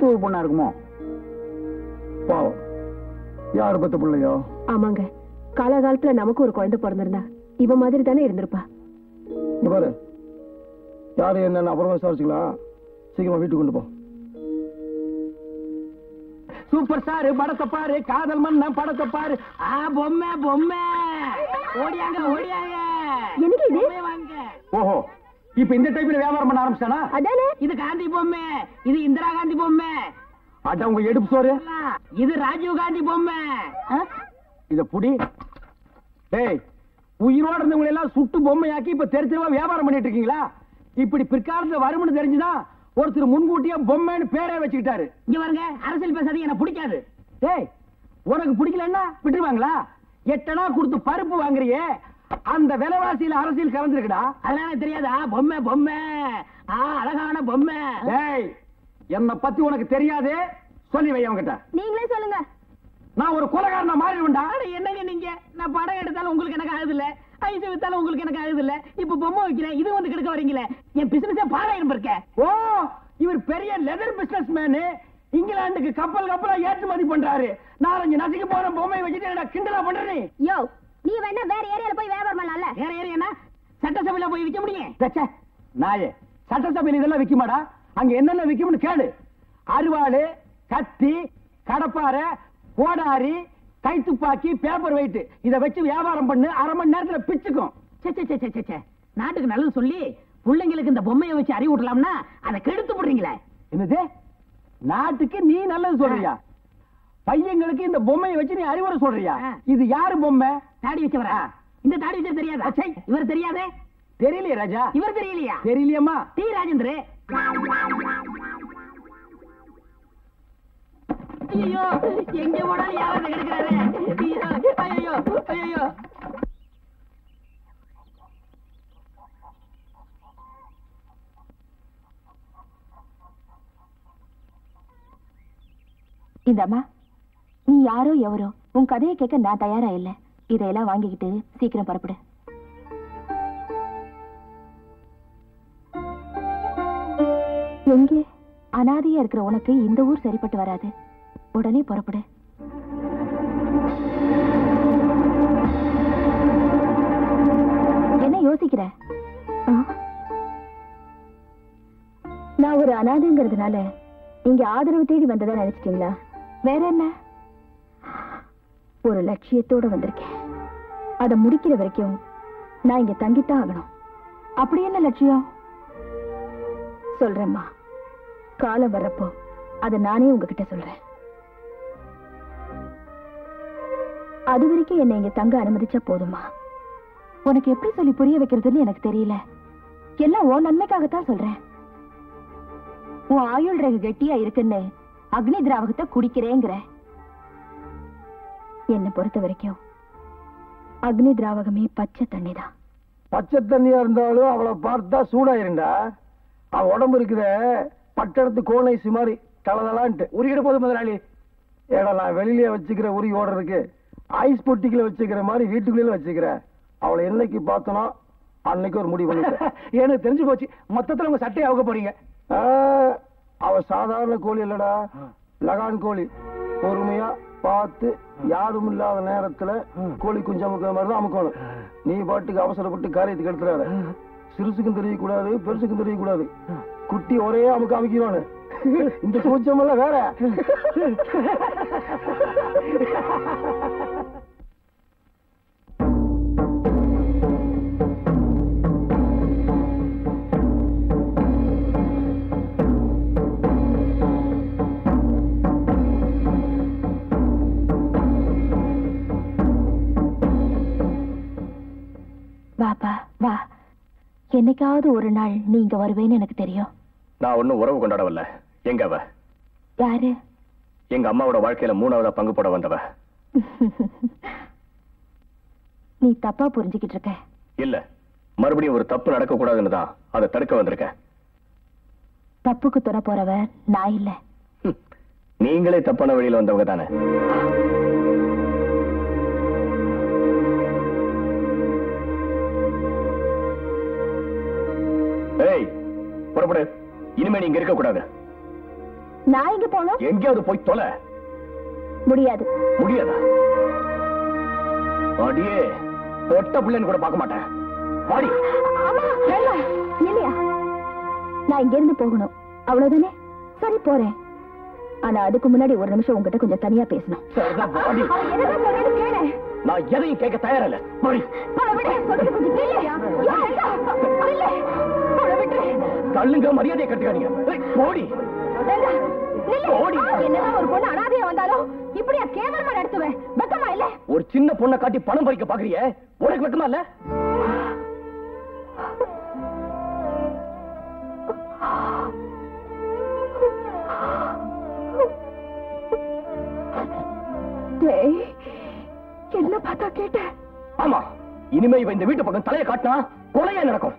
பக்கத்து ஊர் பொண்ணா இருக்குமோ? பாவம். யார் பத்த பிள்ளையோ? ஆமாங்க. காலகாலத்துல நமக்கு ஒரு குழந்தை பிறந்திருந்தா இவ மாதிரி தானே இருந்திருப்பா. இங்க பாரு. யாரு என்னன்னு அப்புறமா விசாரிச்சுக்கலாம். சீக்கிரமா வீட்டுக்கு கொண்டு போ. சூப்பர் ஸ்டார் படத்தை பாரு. காதல் மன்னன் படத்தை பாரு. ஆ பொம்மை பொம்மை. ஓடியாங்க ஓடியாங்க. என்னங்க இது? பொம்மை வாங்க. ஓஹோ. இப்ப இந்த டைப்ல வியாபாரம் பண்ண ஆரம்பிச்சானா அதானே. இது காந்தி பொம்மை. இது இந்திரா காந்தி பொம்மை. அட உங்க எடுப்பு சோறு. இது ராஜீவ் காந்தி பொம்மை? இத புடி. டேய் உயிரோட இருந்தவங்க எல்லாம் சுட்டு பொம்மையாக்கி இப்ப தெரு தெருவா வியாபாரம் பண்ணிட்டு இருக்கீங்களா? இப்படி பிற்காலத்துல வரும்னு தெரிஞ்சுதான் ஒருத்தர் முன்கூட்டியே பொம்மைன்னு பேரே வச்சுக்கிட்டாரு. இங்க பாருங்க அரசியல் பேசாதீங்க எனக்கு பிடிக்காது. டேய் உனக்கு பிடிக்கலன்னா விட்டுருவாங்களா? எட்டனா கொடுத்து பருப்பு வாங்குறியே அந்த விலைவாசியில அரசியல் கலந்துருக்குடா எனக்கு தெரியாதா? பொம்மை பொம்மை. ஆ அழகான பொம்மை. டேய் என்ன பத்தி உனக்கு தெரியாது? சொல்லி வை அவன்கிட்ட. நீங்களே சொல்லுங்க. நான் ஒரு கொலகாரனா மாறிடுவேன்டா. அட என்னங்க நீங்க? நான் படம் எடுத்தாலும் உங்களுக்கு எனக்கு ஆகுது இல்ல. ஐஸ் வித்தாலும் உங்களுக்கு எனக்கு ஆகுது இல்ல. இப்ப பொம்மை வைக்கிறேன். இது வந்து கெடுக்க வரீங்களே என் பிசினஸே பாராயிரம் இருக்க ஓ இவர் பெரிய லெதர் பிசினஸ் மேனு இங்கிலாந்துக்கு கப்பல் கப்பலா ஏற்றுமதி பண்றாரு. நாலஞ்சு நசுக்கு போற பொம்மை வச்சுட்டு என்ன கிண்டலா பண்ற நீ? யோ நீ வேணா வேற ஏரியால போய் வியாபாரம் பண்ணலாம்ல? வேற என்ன? சட்டசபையில போய் விற்க முடியும்? தச்சே, நாயே சட்டசபையில் இதெல்லாம் விக்குமாடா அங்க என்னென்ன விக்கும்னு கேளு. அருவாளு கத்தி கடப்பாரை கோடாரி கைத்துப்பாக்கி பேப்பர் வெயிட் இத வச்சு வியாபாரம் பண்ணு அரை மணி நேரத்துல பிச்சுக்கும். நாட்டுக்கு நல்லது சொல்லி பிள்ளைங்களுக்கு இந்த பொம்மையை வச்சு அறிவு விட்டலாம்னா அதை கெடுத்து போடுறீங்களே. என்னது? நாட்டுக்கு நீ நல்லது சொல்றியா? பையங்களுக்கு இந்த பொம்மையை வச்சு நீ அறிவுரை சொல்றியா. இது யாரு பொம்மை? தாடி வச்சவரா? இந்த தாடி வச்சது தெரியாதா. இவர் தெரியாதே? தெரியலையே ராஜா. இவர் தெரியலையா? தெரியலையம்மா. டி ராஜேந்திர. ஐயோ எங்க போனாலும் யாராவது கிடைக்கிறாரு? ஐயோ ஐயோ இந்தம்மா. நீ யாரோ எவரோ? உன் கதையை கேட்க நான் தயாரா இல்ல. இதையெல்லாம் வாங்கிக்கிட்டு சீக்கிரம் புறப்படு. எங்கே? அனாதையா இருக்கிற உனக்கு இந்த ஊர் சரிப்பட்டு வராது. உடனே புறப்படு. என்ன யோசிக்கிற? நான் ஒரு அனாதைங்கிறதுனால இங்க ஆதரவு தேடி வந்ததா நினைச்சிட்டீங்களா? வேற என்ன? ஒரு லட்சியத்தோட வந்திருக்கேன். அதை முடிக்கிற வரைக்கும் நான் இங்க தங்கித்தான் ஆகணும். அப்படி என்ன லட்சியம்? சொல்றேம்மா. காலம் வர்றப்போ அதை நானே உங்ககிட்ட சொல்றேன். அது வரைக்கும் என்னை இங்க தங்க அனுமதிச்சா போதுமா உனக்கு எப்படி சொல்லி புரிய வைக்கிறதுன்னு எனக்கு தெரியல. எல்லாம் உன் நன்மைக்காகத்தான் சொல்றேன். உன் ஆயுள் ரகு கெட்டியா இருக்குன்னு அக்னி திராவகத்தை குடிக்கிறேங்கிற. என்னை பொறுத்த வரைக்கும் அக்னி திராவகமே பச்சை தண்ணிதான். பச்சை தண்ணியா இருந்தாலும் அவளை பார்த்தா சூடாயிருண்டா. அவ உடம்பு இருக்கிற பட்டணத்து கோணைசி மாதிரி தளதலான்ட்டு உருகிட போது முதலாளி. ஏடா நான் வெளியிலேயே வச்சுக்கிற உருகி ஓடுறதுக்கு ஐஸ் பொட்டிக்குள்ள வச்சுக்கிற மாதிரி வீட்டுக்குள்ளே வச்சுக்கிறேன் அவளை என்னைக்கு பார்த்தனோ அன்னைக்கு ஒரு முடிவு பண்ணிட்டேன் எனக்கு தெரிஞ்சு போச்சு. மொத்தத்துல உங்க சட்டையை அவுக்க போறீங்க. அவ சாதாரண கோழி இல்லடா. லகான் கோழி. பொறுமையா பார்த்து யாரும் இல்லாத நேரத்துல கோழி குஞ்சு அமுக்கிற மாதிரி தான் அமுக்கணும் நீ பாட்டுக்கு அவசரப்பட்டு காரியத்துக்கு எடுத்துறாரு சிறுசுக்கும் தெரியக்கூடாது பெருசுக்கும் தெரியக்கூடாது. குட்டி ஒரே அமுக்கு அமைக்கிறானு இந்த சூச்சம் எல்லாம் வேற வாப்பா வா. என்னைக்காவது ஒரு நாள் நீ இங்க வருவேன்னு எனக்கு தெரியும். நான் ஒன்னும் உறவு கொண்டாட வரல எங்க அவ? யாரு? எங்க அம்மாவோட வாழ்க்கையில மூணாவதா பங்கு போட வந்தவ? நீ தப்பா புரிஞ்சுக்கிட்டு இருக்க. இல்ல. மறுபடியும் ஒரு தப்பு நடக்க கூடாதுன்னு தான் அதை தடுக்க வந்திருக்கேன் தப்புக்கு துணை போறவ நான் இல்ல. நீங்களே தப்பான வழியில வந்தவங்க தானே? புறப்படு. இனிமே நீங்க இருக்க கூடாது. நான் எங்க போகணும்? எங்கேயாவது போய் தொலை. முடியாது. முடியாதா? அடியே பொட்ட பிள்ளைன்னு கூட பார்க்க மாட்டேன். இல்லையா? நான் இங்க இருந்து போகணும். அவ்வளவுதானே? சரி போறேன். ஆனா அதுக்கு முன்னாடி ஒரு நிமிஷம் உங்ககிட்ட கொஞ்சம் தனியா பேசணும். நான் எதையும் கேட்க தயாரா தள்ளுங்க மரியாதையை கட்டுக்காதீங்க போடி ஒரு சின்ன பொண்ணை காட்டி பணம் பறிக்க பாக்குறிய? உனக்கு வெக்கமா இல்ல? டேய், என்ன பார்த்தா கேட்டேன்? ஆமா. இனிமே இவ இந்த வீட்டு பக்கம் தலையை காட்டினா கொலையா நடக்கும்.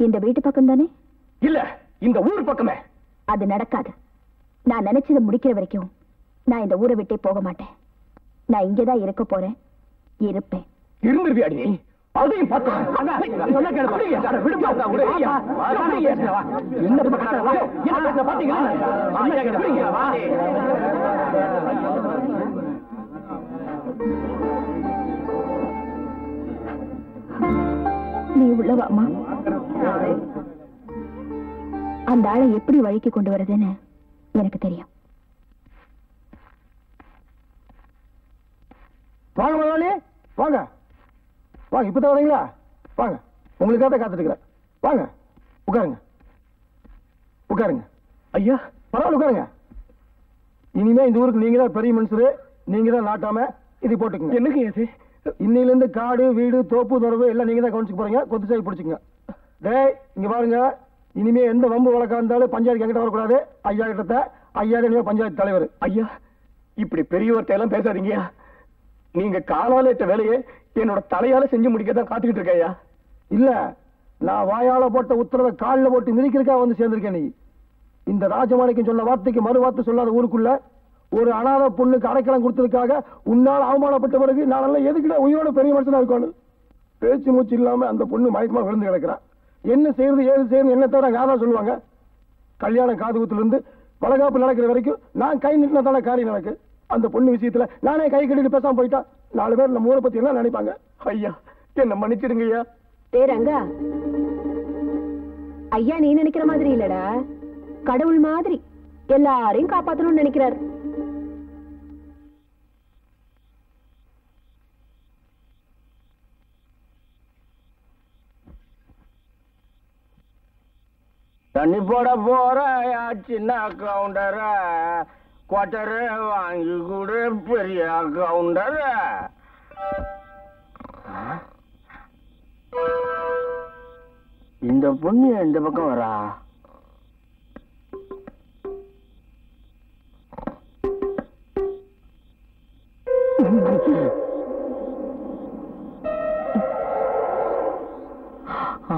இந்த வீட்டு பக்கம் தானே இல்ல இந்த ஊர் பக்கமே அது நடக்காது நான் நினைச்சதை முடிக்கிற வரைக்கும் நான் இந்த ஊரை விட்டே போக மாட்டேன் நான் இங்கதான் இருக்க போறேன் இருப்பேன் இருந்துருவியாடி நீ அதையும். நீ உள்ளவாமா அந்த ஆளை எப்படி வழிக்கு கொண்டு வரதுன்னு எனக்கு தெரியும். வாங்க முதலாளி வாங்க. வாங்க இப்பதான் வரீங்களா வாங்க உங்களுக்காக தான் காத்துட்டு இருக்கிறேன் வாங்க உட்காருங்க. உட்காருங்க. ஐயா பரவாயில்ல உட்காருங்க. இனிமே இந்த ஊருக்கு நீங்க தான் பெரிய மனுஷரு நீங்க தான் நாட்டாம இது போட்டுக்கங்க. என்னங்க இது? இன்னையில இருந்து காடு வீடு தோப்பு துறவு எல்லாம் நீங்க தான் கவனிச்சுக்க போறீங்க கொத்து சாய் பிடிச்சுங்க டேய் இங்க பாருங்க. இனிமே எந்த வம்பு வழக்கா இருந்தாலும் பஞ்சாயத்து எங்கிட்ட வரக்கூடாது. ஐயா கிட்ட ஐயா தான் பஞ்சாயத்து தலைவர். ஐயா இப்படி பெரியவர்கிட்ட எல்லாம் பேசாதீங்க. நீங்க காலால இட்ட வேலையை என்னோட தலையால செஞ்சு முடிக்க தான் காத்துக்கிட்டு இருக்கேன் இல்ல நான் வாயால போட்ட உத்தரவை கால்ல போட்டு மிதிக்கிறக்கா வந்து சேர்ந்திருக்கேன் நீ. இந்த ராஜமாணிக்கம் சொன்ன வார்த்தைக்கு மறு வார்த்தை சொல்லாத ஊருக்குள்ள ஒரு அனாதை பொண்ணுக்கு அடைக்கலம் கொடுத்ததுக்காக உன்னால் அவமானப்பட்ட பிறகு நான் எல்லாம் எதுக்கிட்ட உயிரோட பெரிய மனுஷனா இருக்கணும்? பேச்சு மூச்சு இல்லாம அந்த பொண்ணு மயக்கமா விழுந்து கிடக்கிறான் என்ன செய்யறது ஏது செய்யறது என்ன தவிர அங்க சொல்லுவாங்க? கல்யாணம் காது குத்துலேருந்து வளகாப்பு நடக்கிற வரைக்கும் நான் கை நிட்டினா தானே காரியம் எனக்கு அந்த பொண்ணு விஷயத்துல நானே கை கட்டிட்டு பேசாம போயிட்டா நாலு பேர் நம்ம ஊரை பத்தி என்ன நினைப்பாங்க? ஐயா என்ன மன்னிச்சிடுங்க ஐயா. பேரங்கா ஐயா நீ நினைக்கிற மாதிரி இல்லடா. கடவுள் மாதிரி. எல்லாரையும் காப்பாத்தணும்னு நினைக்கிறார். தண்ணி போட போற சின்ன கவுண்டர குவாட்டர வாங்கி கொடு பெரிய கவுண்டர இந்த பொண்ணு இந்த பக்கம் வரா. ஆ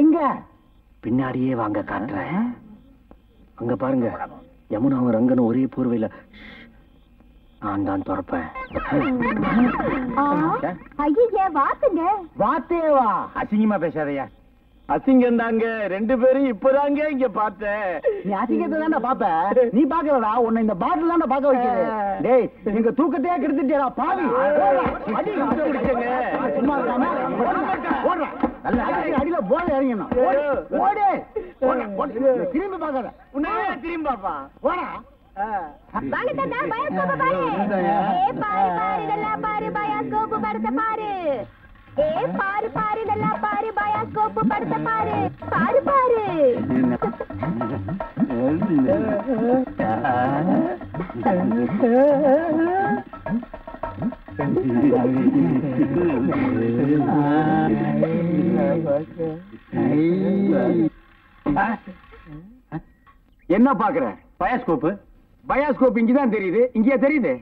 எங்க? பின்னாடியே வாங்க காட்டுறேன். அங்க பாருங்க யமுனாவும் ரங்கனும் ஒரே போர்வையில நான் தான் திறப்பேன். வாத்தேவா அசிங்கமா பேசாதயா. அசிங்கம் தாங்க ரெண்டு பேரும் இப்பதாங்க இங்க பார்த்தேன். நீ அசிங்கத்தை தானே பாப்ப. நீ பாக்கலடா உன்னை இந்த பாட்டில் தானே பாக்க வைக்கிறது. டேய் எங்க தூக்கத்தையே கெடுத்துட்டியடா பாவி. சும்மா இருக்காம. அடியில போல இறங்கணும் ஓடு ஓடு ஓடுறா, ஓடு. திரும்பி பாக்காத உன்னையே திரும்பி பாப்பா தாத்தா பயாஸ்கோப் பாரு ஏ பாரு பாரு நல்லா பாரு பயாஸ்கோப் படத்தை பாரு. ஏ பாரு பாரு நல்லா பாரு பயாஸ்கோப் படத்தை பாரு. பாரு பாரு. என்ன பாக்குற பயாஸ்கோப்பு பயாஸ்கோப் இங்கதான் தெரியுது இங்கேயே தெரியுது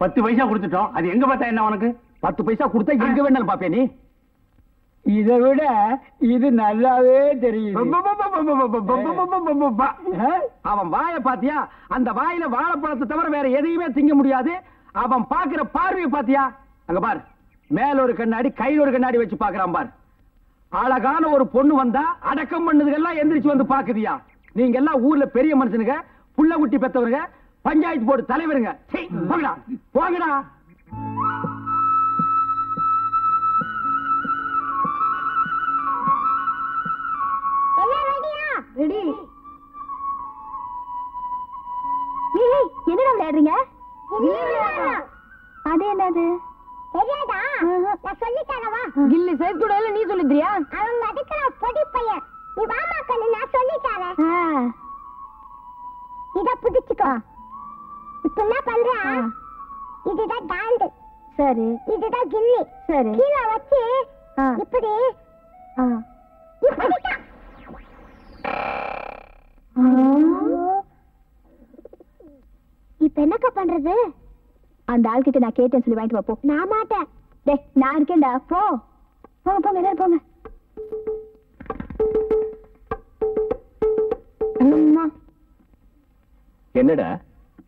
பத்து பைசா கொடுத்துட்டோம் அது எங்க பார்த்தா என்ன உனக்கு பத்து பைசா கொடுத்தா எங்க வேணாலும் பாப்பியா நீ இதை விட இது நல்லாவே தெரியுது அவன் வாய பாத்தியா அந்த வாயில வாழைப்பழத்தை தவிர வேற எதையுமே திங்க முடியாது அவன் பாக்குற பார்வையை பாத்தியா அங்க பார். மேல ஒரு கண்ணாடி கையில ஒரு கண்ணாடி வச்சு பாக்குறான் பாரு. அழகான ஒரு பொண்ணு வந்தா அடக்கம் பண்ணதுக்கெல்லாம் எந்திரிச்சு வந்து பாக்குதியா நீங்க எல்லாம் ஊர்ல பெரிய மனுஷனுங்க புள்ள குட்டி பெத்தவருங்க பஞ்சாயத்து போர்டு தலைவருங்க. போங்கடா போங்கடா. என்னடா விளையாடுறீங்க? அது என்னது? தெரியாதா? நான் சொல்லி தரவா கில்லி சேர்த்து கூட நீ சொல்லித்திரியா அவங்க அதுக்குற பொடி பையன். நீ வாமா கண்ணு நான் சொல்லி தரேன் இத புடிச்சுக்கோ. இப்ப என்ன பண்ற? இதுதான் டாண்டு சரி. இதுதான் கில்லி. சரி. கீழே வச்சு. இப்படி ஆ. இப்படிதான். இப்ப என்னக்கா பண்றது? அந்த ஆள்கிட்ட நான் கேட்டேன்னு சொல்லி வாங்கிட்டு போ. நான் மாட்டேன். டேய் நான் இருக்கேன்டா. போ. போங்க போங்க எல்லாரும் போங்க. அம்மா, என்னடா?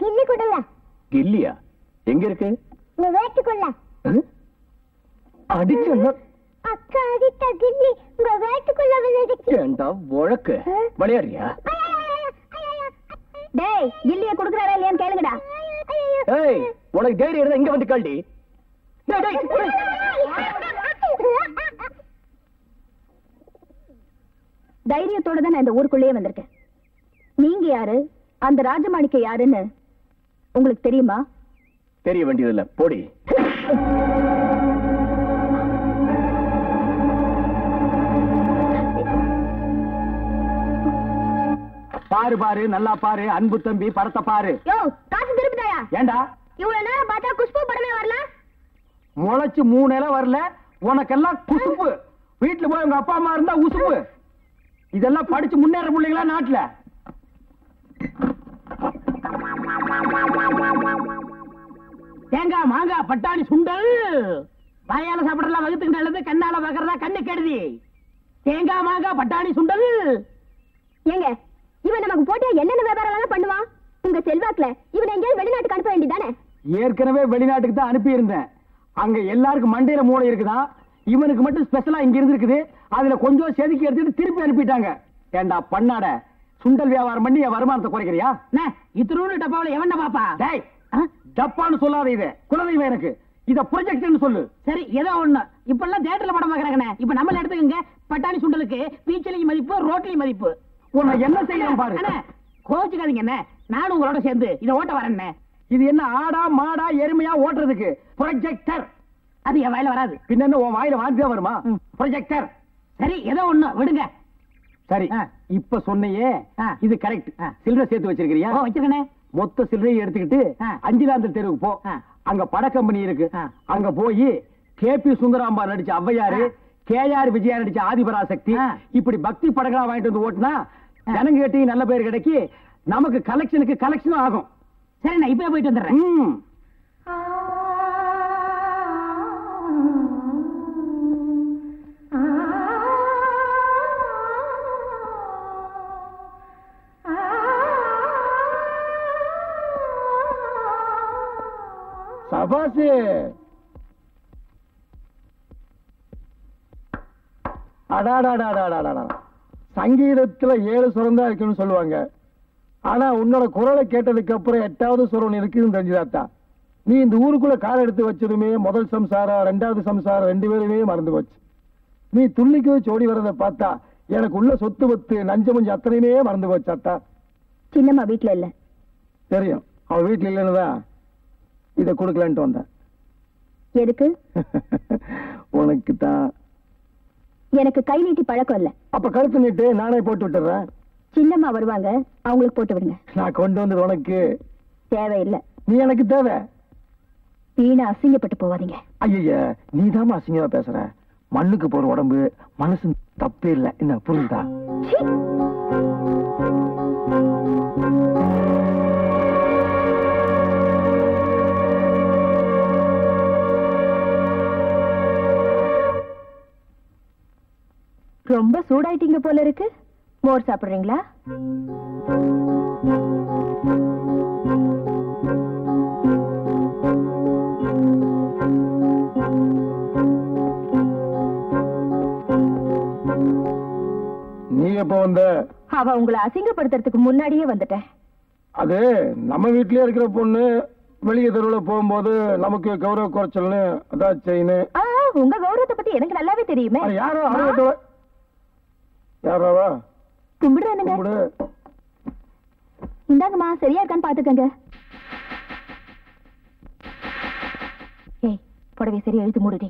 கில்லி கொடுங்க. கில்லியா எங்க இருக்கு? உங்க வேட்டுக்குள்ள அடிச்சா அக்கா அடித்த கில்லி உங்க வேட்டுக்குள்ள விழுந்துச்சு ஏண்டா உழக்கு. விளையாடுறியா? டேய் கில்லிய குடுக்குறாரா இல்லையான்னு கேளுங்கடா. ஏய் உனக்கு தைரியம் இருந்தா இங்க வந்து டேய், டேய், டேய். தைரியத்தோட தான் நான் இந்த ஊருக்குள்ளேயே வந்திருக்கேன். நீங்க யாரு? அந்த ராஜமாணிக்க யாருன்னு உங்களுக்கு தெரியுமா? தெரிய வேண்டியதில்ல. போடி. பாரு பாரு நல்லா பாரு அன்பு தம்பி படத்தை பாரு. யோ காசு திருப்பிதாயா ஏண்டா? இவ்வளவு நேரம் பார்த்தா குஷ்பு படமே வரல? முளைச்சு மூணு இலை வரல. உனக்கெல்லாம் குசுப்பு வீட்டுல போய் உங்க அப்பா அம்மா இருந்தா உசுப்பு இதெல்லாம் படிச்சு முன்னேற பிள்ளைங்களா நாட்டுல? தேங்காய் மாங்காய் பட்டாணி சுண்டல். வாயால சாப்பிடலாம் வகுத்துக்கு நல்லது கண்ணால பாக்குறதா கண்ணு கெடுதி. தேங்காய் மாங்காய் பட்டாணி சுண்டல். ஏங்க இவன் நமக்கு போட்டியா என்னென்ன வியாபாரம் பண்ணுவான்? உங்க செல்வாக்குல இவன் எங்கேயாவது வெளிநாட்டுக்கு அனுப்ப வேண்டியதானே ஏற்கனவே வெளிநாட்டுக்கு தான் அனுப்பி இருந்தேன் அங்க எல்லாருக்கும் மண்டையில மூளை இருக்குதான் இவனுக்கு மட்டும் ஸ்பெஷலா இங்க இருந்திருக்குது. அதுல கொஞ்சம் செதுக்கி எடுத்துட்டு திருப்பி அனுப்பிட்டாங்க. ஏண்டா பண்ணாட? சுண்டல் வியாபாரம் பண்ணி என் வருமானத்தை குறைக்கிறியா? இத்தினூறு டப்பாவில எவன பாப்பா? டேய் ஜப்பான்னு சொல்லாத இது. குலதெய்வம் எனக்கு. இத ப்ரொஜெக்ட்னு சொல்லு. சரி ஏதோ ஒண்ணு. இப்ப எல்லாம் தியேட்டர்ல படம் பாக்குறாங்கண்ணே இப்ப நம்மள எடுத்துக்கங்க. பட்டாணி சுண்டலுக்கு பீச்சலிக்கு மதிப்பு ரோட்லி மதிப்பு. உன்னை என்ன செய்யணும் பாரு கோச்சுக்காதீங்க என்ன நானும் உங்களோட சேர்ந்து இதை ஓட்ட வரேன்னே இது என்ன ஆடா மாடா எருமையா ஓட்டுறதுக்கு ப்ரொஜெக்டர் அது என் வாயில வராது பின்ன உன் வாயில வாந்தியா வருமா ப்ரொஜெக்டர் சரி ஏதோ ஒண்ணு விடுங்க சரி. இப்ப சொன்னையே. இது கரெக்ட். சில்லறை சேர்த்து வச்சிருக்கிறியா வச்சிருக்கனே மொத்த சில்லறையை எடுத்துக்கிட்டு ஆ. அஞ்சிலாந்தல் தெருவுக்கு போ. அங்க பட கம்பெனி இருக்கு. அங்க போய் கேபி சுந்தராம்பா நடிச்ச ஔவையாரு ஆ. கேஆர் விஜயா நடிச்ச ஆதிபராசக்தி. இப்படி பக்தி படங்களா வாங்கிட்டு வந்து ஓட்டுனா ஜனங்க கிட்டயும் நல்ல பேர் கிடைக்கி நமக்கு கலெக்ஷனுக்கு கலெக்ஷனும் ஆகும். சரி நான் இப்பவே போயிட்டு வந்துடுறேன். சபாசு அடாடாடாடாடாடா சங்கீதத்துல ஏழு சுரம் தான் இருக்குன்னு சொல்லுவாங்க. ஆனா உன்னோட குரலை கேட்டதுக்கு அப்புறம் எட்டாவது சுரம் இருக்குன்னு தெரிஞ்சுதாத்தா. நீ இந்த ஊருக்குள்ள கால் எடுத்து வச்சதுமே முதல் சம்சாரம் ரெண்டாவது சம்சாரம் ரெண்டு பேருமே மறந்து போச்சு. நீ துள்ளிக்கு ஓடி வரதை பார்த்தா எனக்கு உள்ள சொத்து பத்து நஞ்சு மஞ்சு அத்தனையுமே மறந்து போச்சாத்தா. சின்னம்மா வீட்ல இல்ல. தெரியும். அவ வீட்டுல இல்லைன்னு தான் இதை கொடுக்கலன்ட்டு வந்தேன். எதுக்கு? உனக்கு தான் எனக்கு கை நீட்டி பழக்கம் இல்ல. அப்ப கருத்து நீட்டு நானே போட்டு விட்டுறேன். சின்னம்மா வருவாங்க அவங்களுக்கு போட்டு விடுங்க. நான் கொண்டு வந்தது உனக்கு. தேவையில்லை. நீ எனக்கு தேவை. வீணா அசிங்கப்பட்டு போவாதீங்க. ஐய நீ தான் அசிங்கமா பேசுற. மண்ணுக்கு போற உடம்பு மனசு தப்பே இல்ல. என்ன புரியுதா ரொம்ப சூடாயிட்டீங்க போல இருக்கு. மோர் சாப்பிடுறீங்களா? நீ எப்ப வந்த? அவ உங்களை அசிங்கப்படுத்துறதுக்கு முன்னாடியே வந்துட்டேன். அது நம்ம வீட்லயே இருக்கிற பொண்ணு வெளியே தெருவில் போகும்போது நமக்கு கௌரவ குறைச்சல்னு அதான் ஆ, உங்க கௌரவத்தை பத்தி எனக்கு நல்லாவே தெரியுமே. யாரோ அறுபத்தோட யாராவா? கும்பிடுறேனுங்க கும்பிடு. இந்தாங்கம்மா சரியா இருக்கான்னு பாத்துக்கங்க ஏய் புடவை சரி எழுத்து மூடுடி.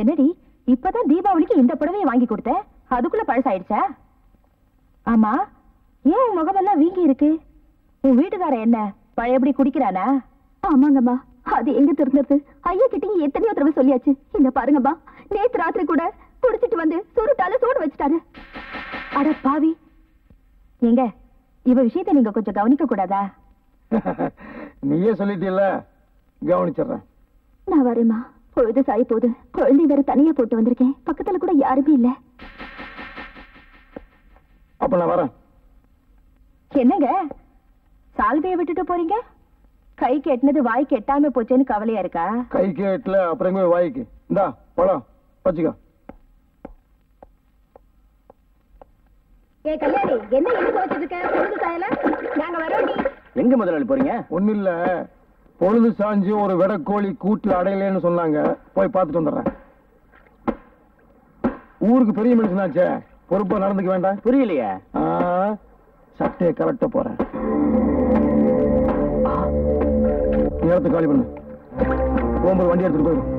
என்னடி இப்பதான் தீபாவளிக்கு இந்த புடவையை வாங்கி கொடுத்த? அதுக்குள்ள பழசாயிடுச்சா? ஆமா ஏன் உன் முகமெல்லாம் வீங்கி இருக்கு? உன் வீட்டுக்காரன் என்ன பழையபடி குடிக்கிறானா? ஆமாங்கம்மா அது எங்க திருந்தது? ஐயா கிட்டயும் எத்தனையோ தடவை சொல்லியாச்சு. இங்க பாருங்கம்மா நேத்து ராத்திரி கூட குடிச்சிட்டு வந்து சுருட்டால சூடு வச்சுட்டாரு. அட பாவி. எங்க இவ விஷயத்தை நீங்க கொஞ்சம் கவனிக்க கூடாதா? நீயே சொல்லிட்டீல்ல? கவனிச்சிடுறேன். நான் வரேம்மா. பொழுது சாய் போகுது குழந்தை வேற தனியா போட்டு வந்திருக்கேன். பக்கத்துல கூட யாருமே இல்ல. அப்ப நான் வரேன். என்னங்க? சால்வையை விட்டுட்டு போறீங்க? கை கெட்டினது வாய் கெட்டாம போச்சேன்னு கவலையா இருக்கா? கை கேட்ல அப்புறம் எங்க வாய்க்கு. இந்தா பழம் வச்சுக்கோ. ஏ கல்யாணி என்ன என்ன துவைச்சிட்டு இருக்க? பொழுது சாயல? நாங்க வரோம் எங்க முதலாளி போறீங்க? ஒண்ணு இல்ல பொழுது சாஞ்சு ஒரு வெடக்கோழி கூட்டு அடையலைன்னு சொன்னாங்க. போய் பார்த்துட்டு வந்துடுறேன். ஊருக்கு பெரிய மனுஷனாச்சே. பொறுப்பா நடந்துக்க வேண்டாம். புரியலையே. சட்டையை கரெக்டா போறேன். காலி பண்ணு. போகும்போது வண்டி எடுத்துட்டு போயிடும்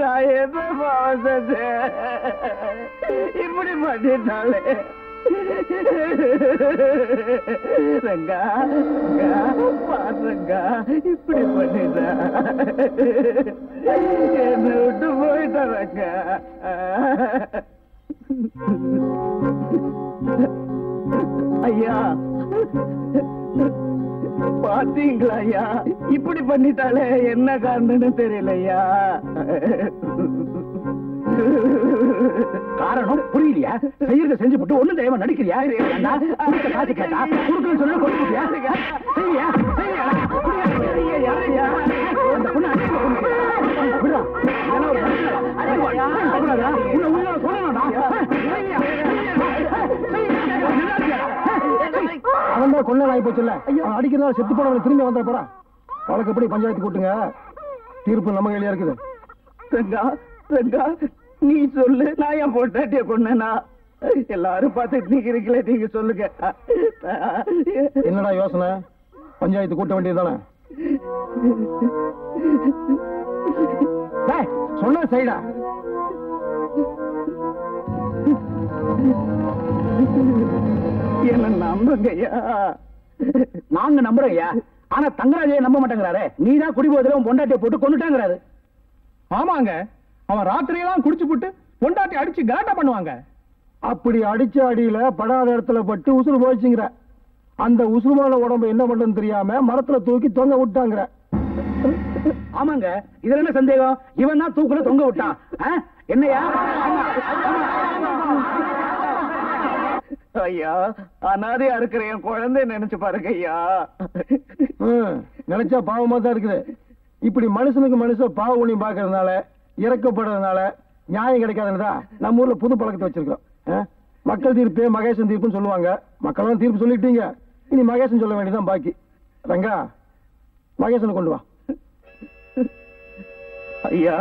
நான் என்ன பாவம் செஞ்சேன் இப்படி பண்ணிட்டாலே. ரங்கா ரங்கா பாருங்கா இப்படி பண்ணிட்டா. என்னை விட்டு போயிட்டா ரங்கா ஐயா. பாத்தீங்களா ஐயா இப்படி பண்ணிட்டாலே என்ன காரணம்னு தெரியல காரணம் புரியலையா செய்யறத செஞ்சு போட்டு ஒண்ணும் தெரியாம நடிக்கிறியா ஏண்டா, கொடுத்த காசு கேட்டா கொடுக்கணும்னு சொன்னா கொடுத்துட்டியா செய்யா செய்யா அந்த அவன் தான் கொள்ள ஆகி போச்சுல்ல. அடிக்கிறதா செத்து போனவன் திரும்பி வந்த போறான். அவளுக்கு எப்படி பஞ்சாயத்து கூட்டுங்க. தீர்ப்பு நம்ம கையிலயா இருக்குது. ரங்கா ரங்கா நீ சொல்லு. நான் என் பொண்டாட்டிய கொண்டேனா எல்லாரும் பார்த்துட்டு நிக்கிறீங்களே நீங்க சொல்லுங்க. என்னடா யோசனை? பஞ்சாயத்து கூட்ட வேண்டியதுதானே? டேய், சொன்ன சைடா என்ன நாங்க நம்புறோம் ஐயா ஆனா தங்கராஜைய நம்ப மாட்டேங்கிறாரே. நீ தான் குடிபோதில உன் பொண்டாட்டிய போட்டு கொண்டுட்டாங்கிறாரு ஆமாங்க. அவன் ராத்திரியெல்லாம் குடிச்சு போட்டு பொண்டாட்டி அடிச்சு கலாட்டா பண்ணுவாங்க. அப்படி அடிச்ச அடியில படாத இடத்துல பட்டு உசுறு போச்சுங்கிற அந்த உசுறுமான உடம்பு என்ன பண்றதுன்னு தெரியாம மரத்துல தூக்கி தொங்க விட்டாங்கிற. ஆமாங்க. இதுல என்ன சந்தேகம்? இவன் தான் தூக்குல தொங்க விட்டான்? என்னையா. ஐயா அனாதையா இருக்கிற என் குழந்தை நினைச்சு பாருங்க ஐயா. ம், நினைச்சா பாவமா தான் இருக்குது. இப்படி மனுஷனுக்கு மனுஷன் பாவ புண்ணியம் பாக்குறதுனால இறக்கப்படுறதுனால நியாயம் கிடைக்காதுன்னு நம்ம ஊர்ல புது பழக்கத்தை வச்சிருக்கோம்? மக்கள் தீர்ப்பு மகேசன் தீர்ப்புன்னு சொல்லுவாங்க. மக்களும் தீர்ப்பு சொல்லிட்டீங்க. இனி மகேசன் சொல்ல வேண்டியதான் பாக்கி. ரங்கா மகேசனை கொண்டு வா. ஐயா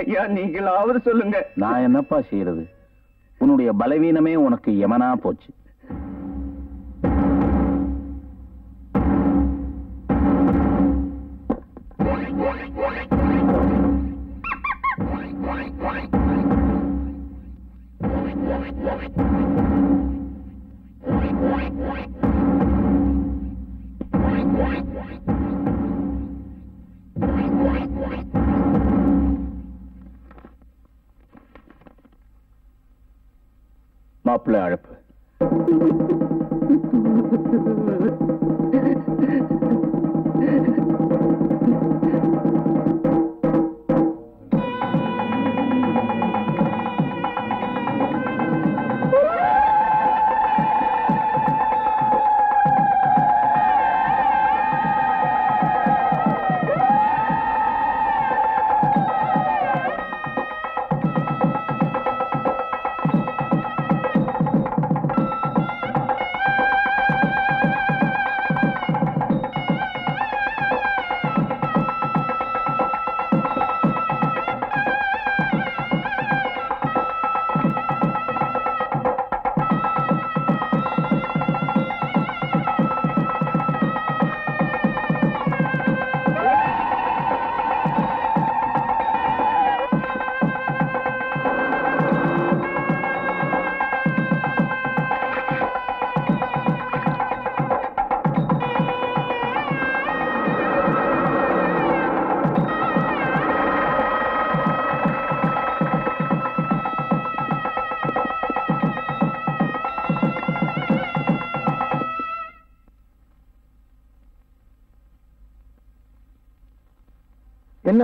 ஐயா நீங்களாவது சொல்லுங்க. நான் என்னப்பா செய்யறது? உன்னுடைய பலவீனமே உனக்கு யமனா போச்சு What? மாப்பிள்ளை அழைப்பு.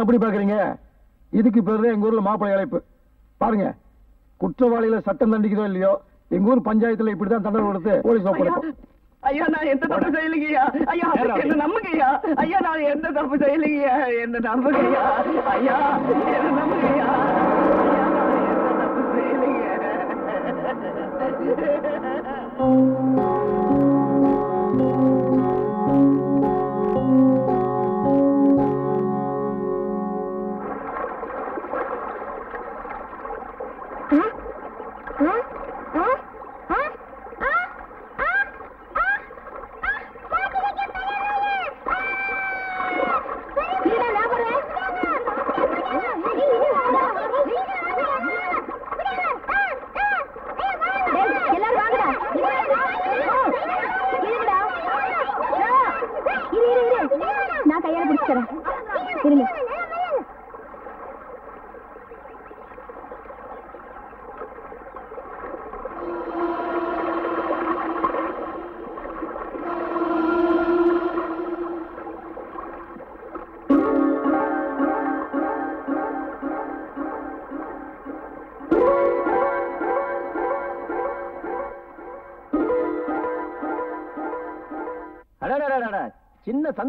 என்ன அப்படி பாக்குறீங்க இதுக்கு பேர் எங்க ஊர்ல மாப்பிள்ளை அழைப்பு. பாருங்க குற்றவாளிகளை சட்டம் தண்டிக்கிறதோ இல்லையோ எங்க ஊர் பஞ்சாயத்துல இப்படிதான் தண்டனை கொடுத்து போலீஸ் ஒப்படைப்போம். ஐயா நான் எந்த தப்பு செய்யலைங்கய்யா? ஐயா என்ன நம்புங்கய்யா? ஐயா நான் எந்த தப்பு செய்யலைங்கய்யா? என்ன நம்புங்கய்யா? ஐயா என்ன நம்புங்கய்யா? தப்பு செய்யலைங்க.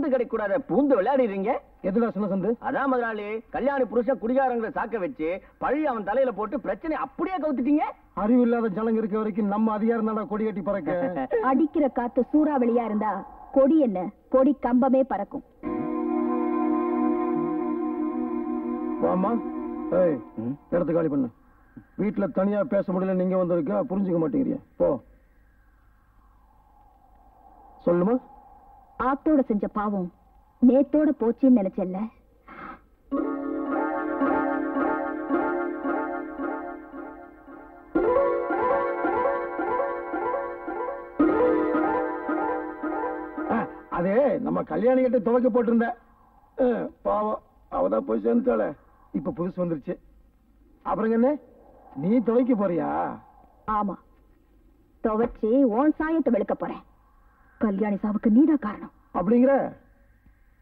சந்து கிடைக்கூடாத பூந்து விளையாடிடுறீங்க? எதுல சின்ன சந்து? அதான் முதலாளி கல்யாணி புருஷன் குடிகாரங்களை சாக்க வச்சு பழி அவன் தலையில போட்டு பிரச்சனை அப்படியே கவுத்துட்டீங்க? அறிவு இல்லாத ஜனங்க இருக்க வரைக்கும் நம்ம அதிகாரம் தானே கொடி கட்டி பறக்க? அடிக்கிற காத்து சூறாவளியா இருந்தா கொடி என்ன? கொடி கம்பமே பறக்கும். வாமா ஏய் இடத்த காலி பண்ணு. வீட்டுல தனியா பேச முடியல நீங்க வந்திருக்க புரிஞ்சுக்க மாட்டேங்கிறியா. போ. சொல்லுமா? ஆத்தோட செஞ்ச பாவம் நேத்தோட போச்சுன்னு நினைச்சல்ல அது நம்ம கல்யாணி கிட்ட துவைக்க போட்டிருந்த. பாவம். அவதான் போய் சேர்ந்துட்டாள. இப்ப புதுசு வந்துருச்சு. அப்புறம் என்ன? நீ துவைக்க போறியா? ஆமா. துவைச்சு உன் சாயத்தை வெளுக்க போறேன். கல்யாணி சாவுக்கு நீதான் காரணம். அப்படிங்கிற?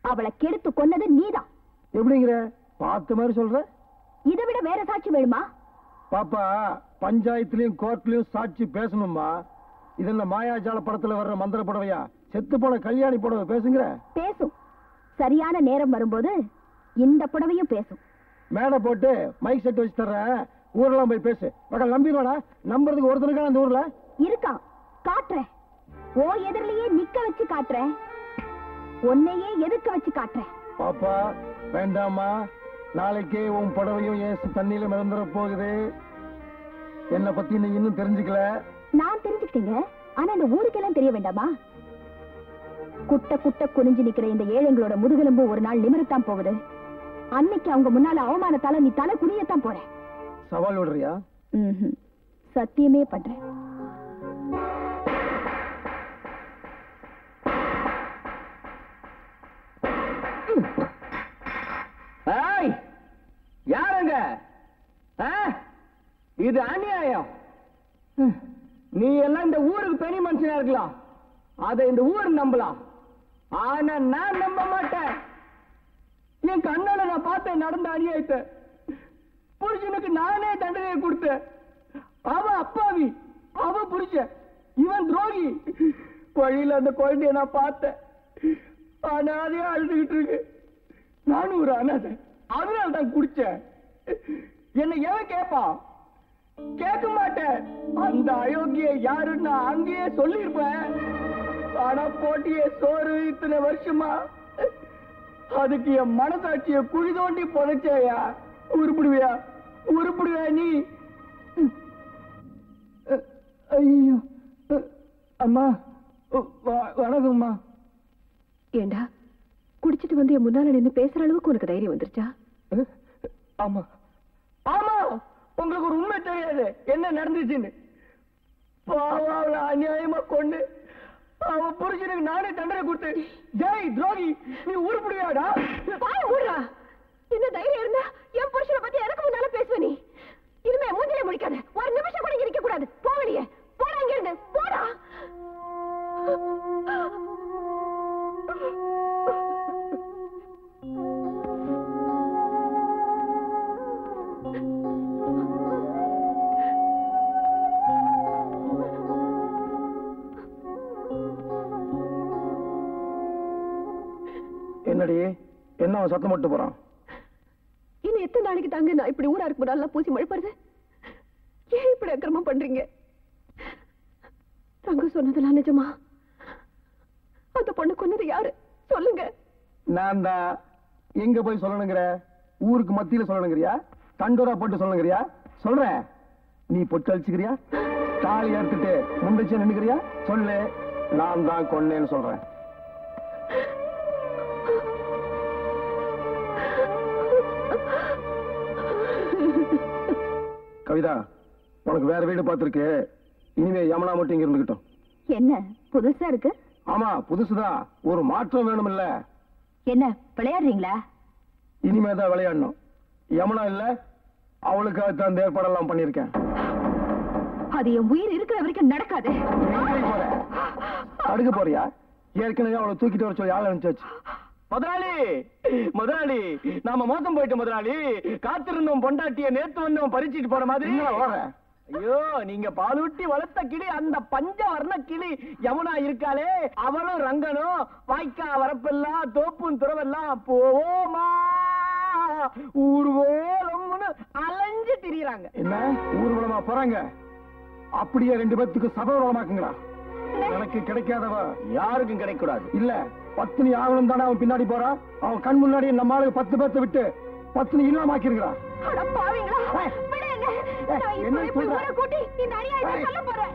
அவளை கெடுத்து கொன்னது நீதான். எப்படிங்கிற? பார்த்த மாதிரி சொல்ற? இதை விட வேற சாட்சி வேணுமா? பாப்பா பஞ்சாயத்துலயும் கோர்ட்லயும் சாட்சி பேசணுமா இது என்ன மாயாஜால படத்துல வர்ற மந்திர புடவையா? செத்து போன கல்யாணி புடவை பேசுங்கிற? பேசும். சரியான நேரம் வரும்போது இந்த புடவையும் பேசும். மேடை போட்டு மைக் செட் வச்சு தர்றேன் ஊரெல்லாம் போய் பேசு. மக்கள் நம்பிடுவாடா? நம்புறதுக்கு ஒருத்தருக்கான அந்த ஊர்ல? இருக்கான். காட்டுறேன். ஓ எதிரிலேயே நிக்க வச்சு காட்டுறேன் உன்னையே எதிர்க்க வச்சு காட்டுறேன் பாப்பா வேண்டாமா நாளைக்கே உன் புடவையும் ஏசு தண்ணியில மிதந்துட போகுது. என்னை பத்தி நீ இன்னும் தெரிஞ்சுக்கல? நான் தெரிஞ்சுக்கிட்டீங்க. ஆனா இந்த ஊருக்கெல்லாம் தெரிய வேண்டாமா? குட்ட குட்ட குனிஞ்சு நிக்கிற இந்த ஏழைங்களோட முதுகெலும்பு ஒரு நாள் நிமிரத்தான் போகுது. அன்னைக்கு அவங்க முன்னால அவமானத்தால நீ தலை குனியத்தான் போற. சவால் விடுறியா. சத்தியமே பண்றேன் இது அநியாயம். நீ எல்லாம் இந்த ஊருக்கு பெரிய மனுஷனா இருக்கலாம். அதை இந்த ஊர் நம்பலாம். ஆனா நான் நம்ப மாட்டேன். என் கண்ணால நான் பார்த்தேன் நடந்த அநியாயத்தை புருஷனுக்கு நானே தண்டனை கொடுத்தேன். அவன் அப்பாவி. அவன் புருஷன் இவன் துரோகி. வழியில அந்த குழந்தைய நான் பார்த்தேன். அனாதையா அழுதுகிட்டு இருக்கு. நானும் ஒரு அனாதை. அதனால தான் குடிச்சேன். என்ன எவன் கேட்பான் கேட்க மாட்டேன். அந்த அயோக்கிய யாருன்னு நான் அங்கேயே சொல்லியிருப்பேன். ஆனா போட்டியே சோறு இத்தனை வருஷமா? அதுக்கு என் மனசாட்சிய குழி தோண்டி புதைச்சேயா? உருப்பிடுவியா? உருப்பிடுவியா நீ? ஐயோ. அம்மா வணக்கம்மா. ஏண்டா? குடிச்சிட்டு வந்து என் முன்னால நின்னு பேசுற அளவுக்கு உனக்கு தைரியம் வந்துருச்சா? ஆமா. ஆமா. உங்களுக்கு ஒரு உண்மை தெரியாது. என்ன நடந்துச்சுன்னு. பாவம் அவளை அநியாயமா கொண்டு அவ புருஷனுக்கு நானே தண்டனை கொடுத்து ஜெய் துரோகி நீ உருப்பிடுவியாடா பாய் ஊடுறா என்ன தைரியம் இருந்தா என் புருஷனை பத்தி எனக்கு முன்னால பேசுவ நீ. இனிமே மூஞ்சிலே முடிக்காத ஒரு நிமிஷம் கூட இருக்க கூடாது. போ வெளியே. போடா இங்க இருந்து போடா. என்னடி என்ன அவன் சத்தம் மட்டும் போறான்? இன்னும் எத்தனை நாளைக்கு தாங்க நான் இப்படி ஊரா இருக்கு நல்லா பூசி மழைப்படுது ஏன் இப்படி அக்கிரமம் பண்றீங்க? தங்க சொன்னதெல்லாம் நிஜமா? அந்த பொண்ணு கொன்னது யாரு? சொல்லுங்க. நான் தான். எங்க போய் சொல்லணுங்கிற? ஊருக்கு மத்தியில சொல்லணுங்கிறியா? தண்டோரா போட்டு சொல்லணுங்கிறியா? சொல்றேன். நீ பொட்டு அழிச்சுக்கிறியா? தாலி அறுத்துட்டு முண்டிச்சு நின்னுக்கிறியா? சொல்லு. நான் தான் கொன்னேன்னு சொல்றேன். கவிதா உனக்கு வேற வீடு பார்த்திருக்கு. இனிமே யமுனா மட்டும் இங்க இருந்துகிட்டோம். என்ன புதுசா இருக்கு? ஆமா புதுசுதான் ஒரு மாற்றம் வேணுமில்ல. என்ன விளையாடுறீங்களா? இனிமே தான் விளையாடணும். யமுனா இல்ல அவளுக்காக தான் இந்த ஏற்பாடெல்லாம் பண்ணியிருக்கேன். அது என் உயிர் இருக்கிற வரைக்கும் நடக்காது. தடுக்க போறியா? ஏற்கனவே அவளை தூக்கிட்டு வர சொல்லி ஆள் அனுப்பிச்சாச்சு. முதலாளி முதலாளி நாம மோசம் போயிட்டோம் முதலாளி. காத்திருந்தோம் பொண்டாட்டிய நேத்து வந்தோம் பறிச்சிட்டு போற மாதிரி. ஐயோ நீங்க பாலூட்டி வளர்த்த கிளி அந்த பஞ்ச வர்ண கிளி யமுனா இருக்காளே. அவளும் ரங்கனும் வாய்க்கா வரப்பெல்லாம் தோப்பும் துறவெல்லாம் போவோமா? ஊர்வோலம்னு அலைஞ்சு திரியறாங்க. என்ன? ஊர்வலமா போறாங்க? அப்படியே ரெண்டு பேத்துக்கு சபவலமாக்குங்கடா எனக்கு கிடைக்காதவ யாருக்கும் கிடைக்கூடாது இல்ல பத்தினி ஆகணும் தானே அவன் பின்னாடி போறான் அவன் கண் முன்னாடி நம்ம ஆளுக்கு பத்து பேர்த்த விட்டு. விடுங்க ஏய், நான் என்ன சொல்ற? கூட்டி இந்த அநியாயத்தை ஏய். சொல்ல போறேன்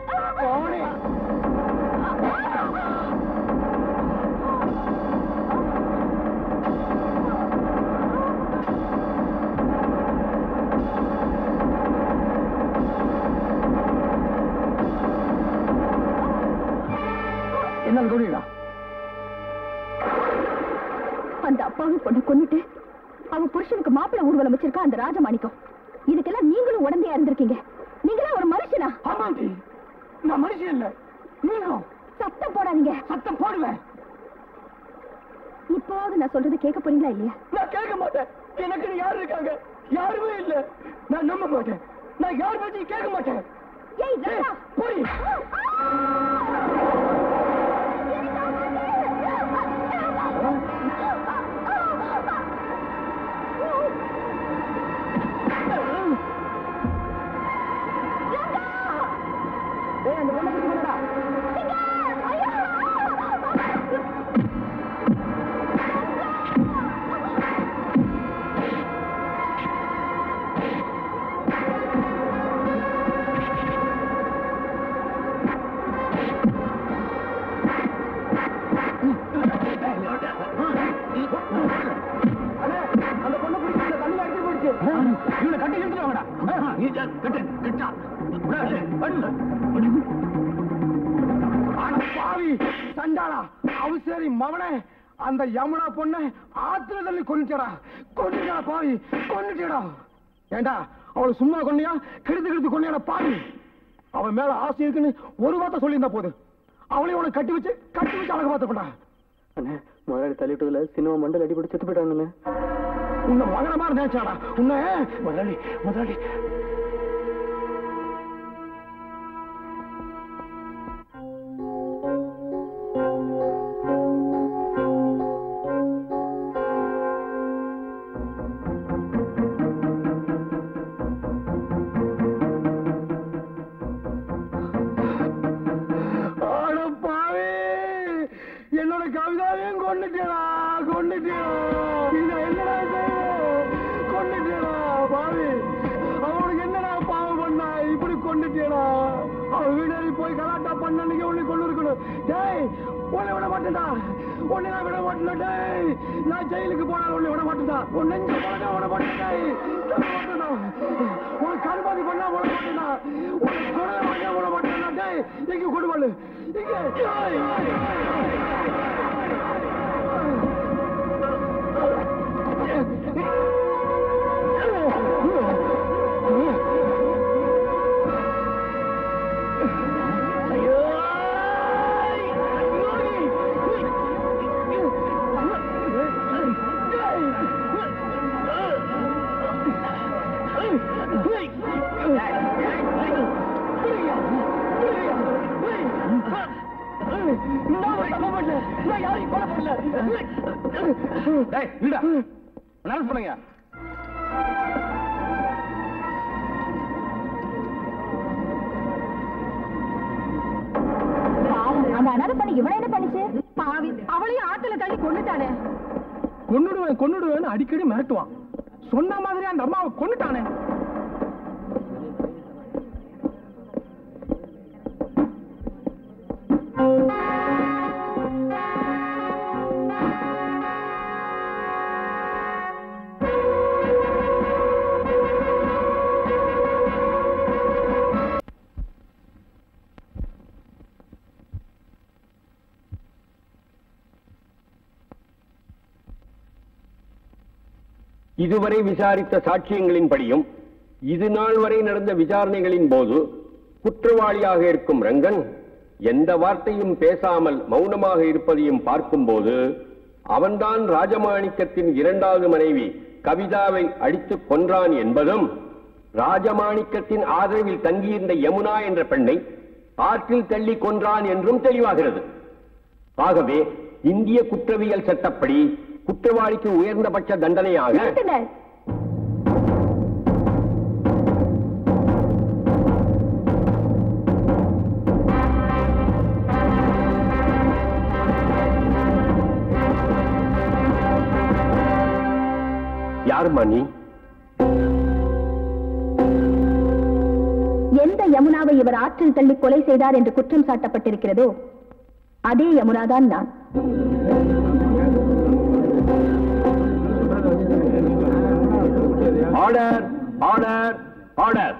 அந்த அப்பாவை பொண்ணை கொன்னுட்டு அவன் புருஷனுக்கு மாப்பிள்ளை ஊர்வலம் வச்சிருக்கா அந்த ராஜமாணிக்கம். இதுக்கெல்லாம் நீங்களும் உடந்தையா இருந்திருக்கீங்க. நீங்களா ஒரு மனுஷனா? ஆமாண்டி. நான் மனுஷன் இல்ல. நீங்களும் சத்தம் போடாதீங்க. சத்தம் போடுவேன். இப்போது நான் சொல்றது கேட்க போறீங்களா இல்லையா? நான் கேட்க மாட்டேன். எனக்கு யாரு இருக்காங்க? யாருமே இல்ல. நான் நம்ப மாட்டேன். நான் யார் பத்தி கேட்க மாட்டேன். ஏய்! போய். சண்டாளா அவசரி மவனே அந்த யமுனா பொண்ணை ஆத்துல தள்ளி கொண்டுட்டா பாவி கொண்டுட்டடா ஏண்டா அவளை சும்மா கொண்டியா கெடுத்து கெடுத்து கொண்டியாடா பாவி. அவன் மேல ஆசை இருக்குன்னு ஒரு வார்த்தை சொல்லியிருந்தா போது அவளையும் உனக்கு கட்டி வச்சு கட்டி வச்சு அழகு பார்த்துப்படா அண்ணே முதலாளி தள்ளிட்டதுல சினிமா மண்டல் அடிபட்டு செத்து போயிட்டானுங்க உன்னை மகன மாதிரி நினைச்சாடா. உன்னை முதலாளி முதலாளி இதுவரை விசாரித்த சாட்சியங்களின்படியும் இது நாள் வரை நடந்த விசாரணைகளின் போது குற்றவாளியாக இருக்கும் ரங்கன் எந்த வார்த்தையும் பேசாமல் மௌனமாக இருப்பதையும் பார்க்கும்போது அவன்தான் ராஜமாணிக்கத்தின் இரண்டாவது மனைவி கவிதாவை அடித்துக் கொன்றான் என்பதும் ராஜமாணிக்கத்தின் ஆதரவில் தங்கியிருந்த யமுனா என்ற பெண்ணை ஆற்றில் தள்ளி கொன்றான் என்றும் தெளிவாகிறது. ஆகவே இந்திய குற்றவியல் சட்டப்படி குற்றவாளிக்கு உயர்ந்தபட்ச தண்டனையாக நிறுத்துங்க. யார் மணி எந்த யமுனாவை இவர் ஆற்றில் தள்ளி கொலை செய்தார் என்று குற்றம் சாட்டப்பட்டிருக்கிறதோ அதே யமுனாதான் நான் ஆர்டர் ஆர்டர் ஆர்டர்.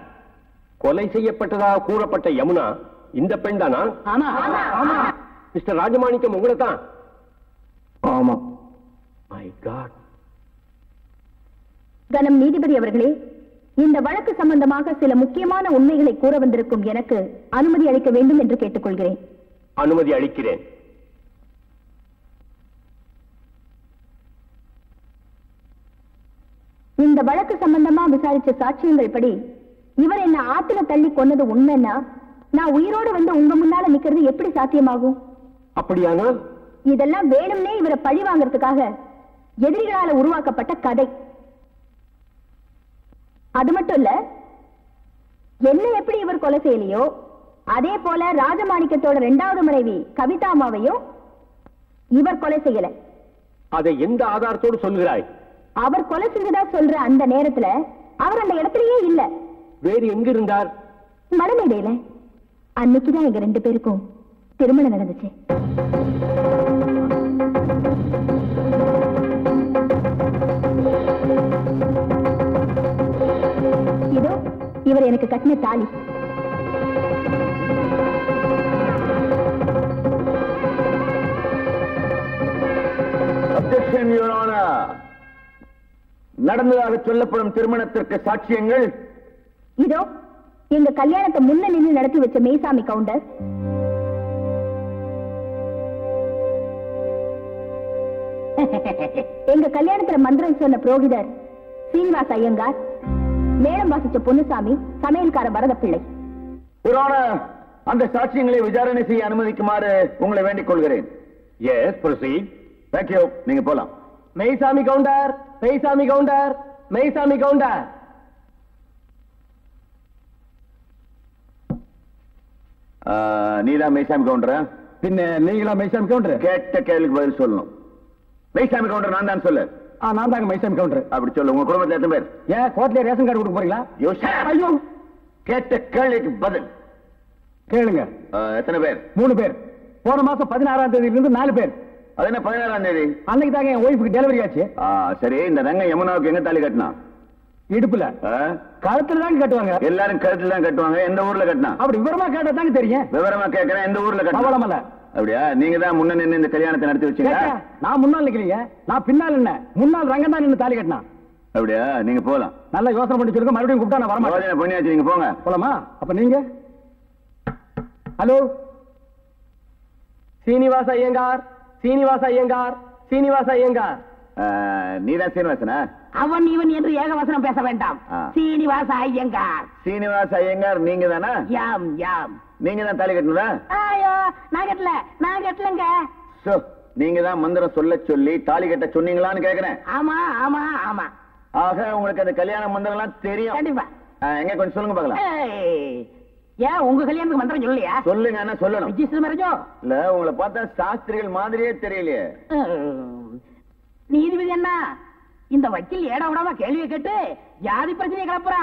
கொலை செய்யப்பட்டதாக கூறப்பட்ட யமுனா இந்த பெண் தானா? ஆமா. ஆமா. மிஸ்டர் ராஜமாணிக்கம் உங்களை தான்? ஆமா. மை காட் கனம் நீதிபதி அவர்களே இந்த வழக்கு சம்பந்தமாக சில முக்கியமான உண்மைகளை கூற வந்திருக்கும் எனக்கு அனுமதி அளிக்க வேண்டும் என்று கேட்டுக்கொள்கிறேன். அனுமதி அளிக்கிறேன். இந்த வழக்கு சம்பந்தமா விசாரிச்ச சாட்சியங்கள் படி இவர் என்ன ஆத்துல தள்ளி கொன்னது உண்மைன்னா நான் உயிரோடு வந்து உங்க முன்னால நிக்கிறது எப்படி சாத்தியமாகும்? அப்படியானால்? இதெல்லாம் வேணும்னே இவரை பழி வாங்குறதுக்காக எதிரிகளால உருவாக்கப்பட்ட கதை. அது மட்டும் இல்ல என்ன எப்படி இவர் கொலை செய்யலையோ அதே போல ராஜமாணிக்கத்தோட இரண்டாவது மனைவி கவிதாமாவையும் இவர் கொலை செய்யல. அதை எந்த ஆதாரத்தோடு சொல்கிறாய் அவர் கொலை செஞ்சதா சொல்ற அந்த நேரத்துல அவர் அந்த இடத்துலயே இல்ல. வேறு எங்க இருந்தார் மனமேடையில அன்னைக்குதான் எங்க ரெண்டு பேருக்கும் திருமணம் நடந்துச்சு. இதோ இவர் எனக்கு கட்டின தாலி. யுவர் ஆனர் நடந்ததாக சொல்லப்படும் திருமணத்திற்கு சாட்சியங்கள்? இதோ எங்க கல்யாணத்தை முன்ன நின்று நடத்தி வச்ச மேசாமி கவுண்டர். எங்க கல்யாணத்துல மந்திரம் சொன்ன புரோகிதர் சீனிவாச ஐயங்கார் மேளம் வாசிச்ச பொன்னுசாமி சமையல்கார யுவர் ஆனர் அந்த சாட்சியங்களை விசாரணை செய்ய அனுமதிக்குமாறு உங்களை வேண்டிக் கொள்கிறேன். எஸ் தேங்க்யூ நீங்க போலாம். மெய்சாமி கவுண்டர் மெய்சாமி கவுண்டர் மெய்சாமி கவுண்டர். நீதான் மெய்சாமி கவுண்டரா? பின்ன நீங்களா மைசாமி கவுண்டர்? கேட்ட கேள்விக்கு பதில் சொல்லணும். மெய்சாமி கவுண்டர் நான் தான் சொல்லு. ஆ நான் தாங்க மைசாமி கவுண்டர். அப்படி சொல்லு உங்க குடும்பத்துல எத்தனை பேர்? ஏன் கோர்ட்லயே ரேஷன் கார்டு கொடுக்க போறீங்களா. ஐயோ! கேட்ட கேள்விக்கு பதில். கேளுங்க. எத்தனை பேர்? மூணு பேர். போன மாசம் பதினாறாம் தேதியில இருந்து நாலு பேர். அது என்ன பதினாறாம் தேதி? அன்னைக்கு தாங்க என் ஒய்ஃபுக்கு டெலிவரி ஆச்சு. சரி இந்த ரங்க யமுனாவுக்கு எங்க தாலி கட்டினா? இடுப்புல? கழுத்துல தாங்க கட்டுவாங்க. எல்லாரும் கழுத்துல தான் கட்டுவாங்க எந்த ஊர்ல கட்டினா? அப்படி விவரமா கேட்டா தாங்க தெரியும். விவரமா கேட்கறேன் எந்த ஊர்ல பவளமலை. அப்படியா? நீங்க தான் முன்ன நின்னு இந்த கல்யாணத்தை நடத்தி வச்சீங்க நான் முன்னால் நிக்கிறீங்க நான் பின்னால் என்ன முன்னால் ரங்கம் தான் நின்று தாலி கட்டினா. அப்படியா? நீங்க போலாம். நல்லா யோசனை பண்ணி சொல்லுங்க மறுபடியும் கூப்பிட்டா நான் வரமாட்டேன். யோஜனை பண்ணியாச்சு நீங்க போங்க. போலாமா? அப்ப நீங்க? ஹலோ? சீனிவாச ஐயங்கார்? சீனிவாச ஐயங்கார் சீனிவாச ஐயங்கார். ஆ, நீதான் சீனிவாசனா? அவன் இவன் என்று ஏகவசனம் பேச வேண்டாம். சீனிவாச ஐயங்கார். சீனிவாச ஐயங்கார் நீங்க தானா யாம் யாம். நீங்க தான் தாலி கட்டினதா ஐயோ நான் கட்டல நான் கட்டலங்க. சோ நீங்க தான் மந்திரம் சொல்ல சொல்லி தாலி கட்ட சொன்னீங்களான்னு கேக்குறேன். ஆமா ஆமா ஆமா. ஆக உங்களுக்கு அந்த கல்யாண மந்திரம் எல்லாம் தெரியும். கண்டிப்பா. எங்க கொஞ்சம் சொல்லுங்க பார்க்கலாம் ஏய், ஏன் உங்க கல்யாணத்துக்கு மந்திரம் சொல்லலையா? சொல்லுங்க என்ன சொல்லணும். ரிஜிஸ்டர் மேரேஜோ இல்ல உங்களை பார்த்தா சாஸ்திரிகள் மாதிரியே தெரியலையே. நீதிபதி என்ன இந்த வக்கீல் ஏட விடாம கேள்வியை கேட்டு ஜாதி பிரச்சனையை கிளப்புறா.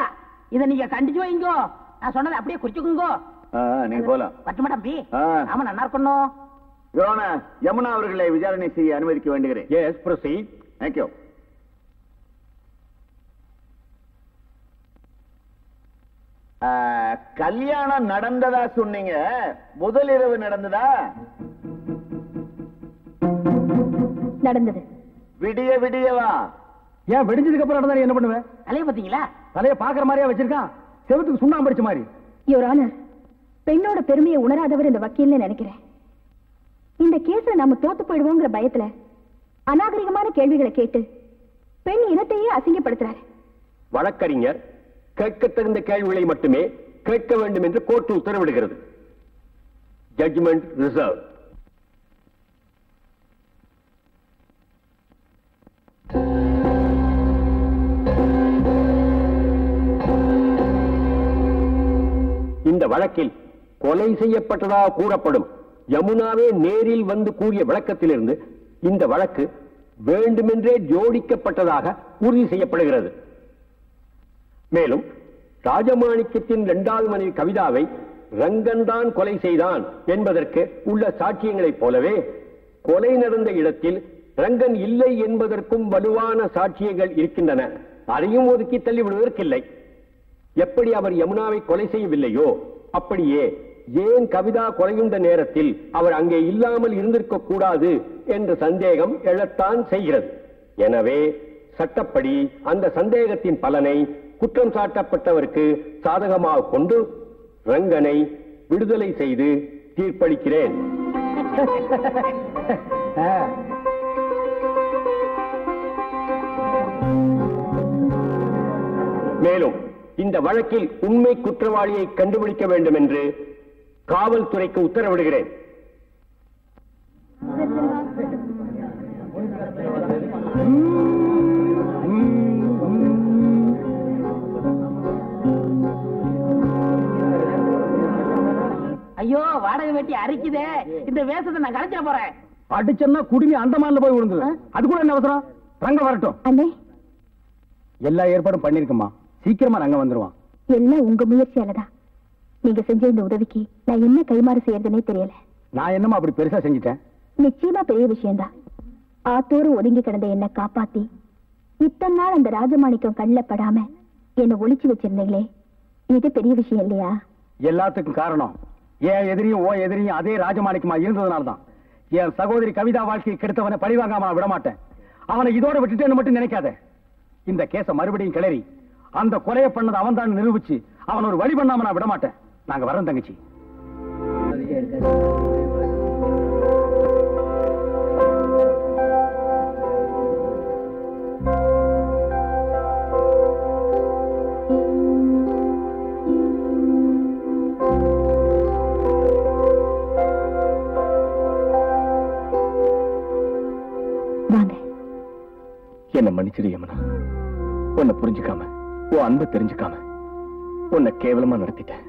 இதை நீங்க கண்டிச்சு வைங்கோ. நான் சொன்னதை அப்படியே குறிச்சுக்குங்கோ. நீங்க போலாம். பட்டுமா தம்பி ஆ. ஆமா நல்லா இருக்கணும். யோனா யமுனா அவர்களை விசாரணை செய்ய அனுமதிக்க வேண்டுகிறேன். எஸ் ப்ரொசீட் தேங்க்யூ கல்யாணம் நடந்ததா சொன்னீங்க? முதல் இரவு நடந்ததா? நடந்தது. விடிய விடியவா? ஏன் வெடிஞ்சதுக்கு அப்புறம் நடந்தா நீ என்ன பண்ணுவேன் தலைய பாத்தீங்களா தலைய பாக்குற மாதிரியா வச்சிருக்கான் செவத்துக்கு சுண்ணாம்பு அடிச்ச மாதிரி. யுவர் ஆனர் பெண்ணோட பெருமையை உணராதவர் இந்த வக்கீல்னு நினைக்கிறேன். இந்த கேஸ்ல நாம தோத்து போயிடுவோங்கிற பயத்துல அநாகரிகமான கேள்விகளை கேட்டு பெண் இனத்தையே அசிங்கப்படுத்துறாரு. வழக்கறிஞர் கேட்க தகுந்த கேள்விகளை மட்டுமே கேட்க வேண்டும் என்று கோர்ட்டு உத்தரவிடுகிறது. ஜட்ஜ்மெண்ட் ரிசர்வ் இந்த வழக்கில் கொலை செய்யப்பட்டதாக கூறப்படும் யமுனாவே நேரில் வந்து கூறிய விளக்கத்திலிருந்து இந்த வழக்கு வேண்டுமென்றே ஜோடிக்கப்பட்டதாக உறுதி செய்யப்படுகிறது. மேலும் ராஜமாணிக்கத்தின் இரண்டாவது மனைவி கவிதாவை ரங்கன் தான் கொலை செய்தான் என்பதற்கு உள்ள சாட்சியங்களைப் போலவே கொலை நடந்த இடத்தில் ரங்கன் இல்லை என்பதற்கும் வலுவான சாட்சியங்கள் இருக்கின்றன. அதையும் ஒதுக்கி தள்ளிவிடுவதற்கில்லை. எப்படி அவர் யமுனாவை கொலை செய்யவில்லையோ அப்படியே ஏன் கவிதா கொலையுண்ட நேரத்தில் அவர் அங்கே இல்லாமல் இருந்திருக்க கூடாது என்ற சந்தேகம் எழத்தான் செய்கிறது. எனவே சட்டப்படி அந்த சந்தேகத்தின் பலனை குற்றம் சாட்டப்பட்டவருக்கு சாதகமாக கொண்டு ரங்கனை விடுதலை செய்து தீர்ப்பளிக்கிறேன். மேலும் இந்த வழக்கில் உண்மை குற்றவாளியை கண்டுபிடிக்க வேண்டும் என்று காவல்துறைக்கு உத்தரவிடுகிறேன். ஐயோ வாடகை வெட்டி அரிக்குதே. இந்த வேஷத்தை நான் கலைச்சிட போறேன். அடிச்சேன்னா குடுமி அந்தமான்ல போய் விழுந்தது அது கூட என்ன அவசரம்? ரங்க வரட்டும். அண்ணே. எல்லா ஏற்பாடும் பண்ணிருக்கமா சீக்கிரமா ரங்க வந்துருவான். எல்லாம் உங்க முயற்சியாலதான். நீங்க செஞ்ச இந்த உதவிக்கு நான் என்ன கைமாறு செய்யறதுனே தெரியல. நான் என்னமா அப்படி பெருசா செஞ்சுட்டேன்? நிச்சயமா பெரிய விஷயம்தான். ஆத்தோறு ஒதுங்கி கிடந்த என்ன காப்பாத்தி இத்தனை நாள் அந்த ராஜமாணிக்கம் கண்ணில் படாம என்ன ஒளிச்சு வச்சிருந்தீங்களே. இது பெரிய விஷயம் இல்லையா? எல்லாத்துக்கும் காரணம் என் எதிரியும் ஓ எதிரியும் அதே ராஜமாணிக்கமா இருந்ததுனால தான் என் சகோதரி கவிதா வாழ்க்கையை கெடுத்தவனை பழிவாங்காம நான் விடமாட்டேன். அவனை இதோட விட்டுட்டேன்னு மட்டும் நினைக்காத. இந்த கேச மறுபடியும் கிளறி அந்த கொலையை பண்ணது அவன் தான் நிரூபிச்சு அவன் ஒரு வழி பண்ணாம நான் விட மாட்டேன் நாங்க வரோம் தங்கச்சி. என்ன மன்னிச்சிடு யமுனா. உன்னை புரிஞ்சுக்காம உன் அன்பை தெரிஞ்சுக்காம உன்னை கேவலமா நடத்திட்டேன்.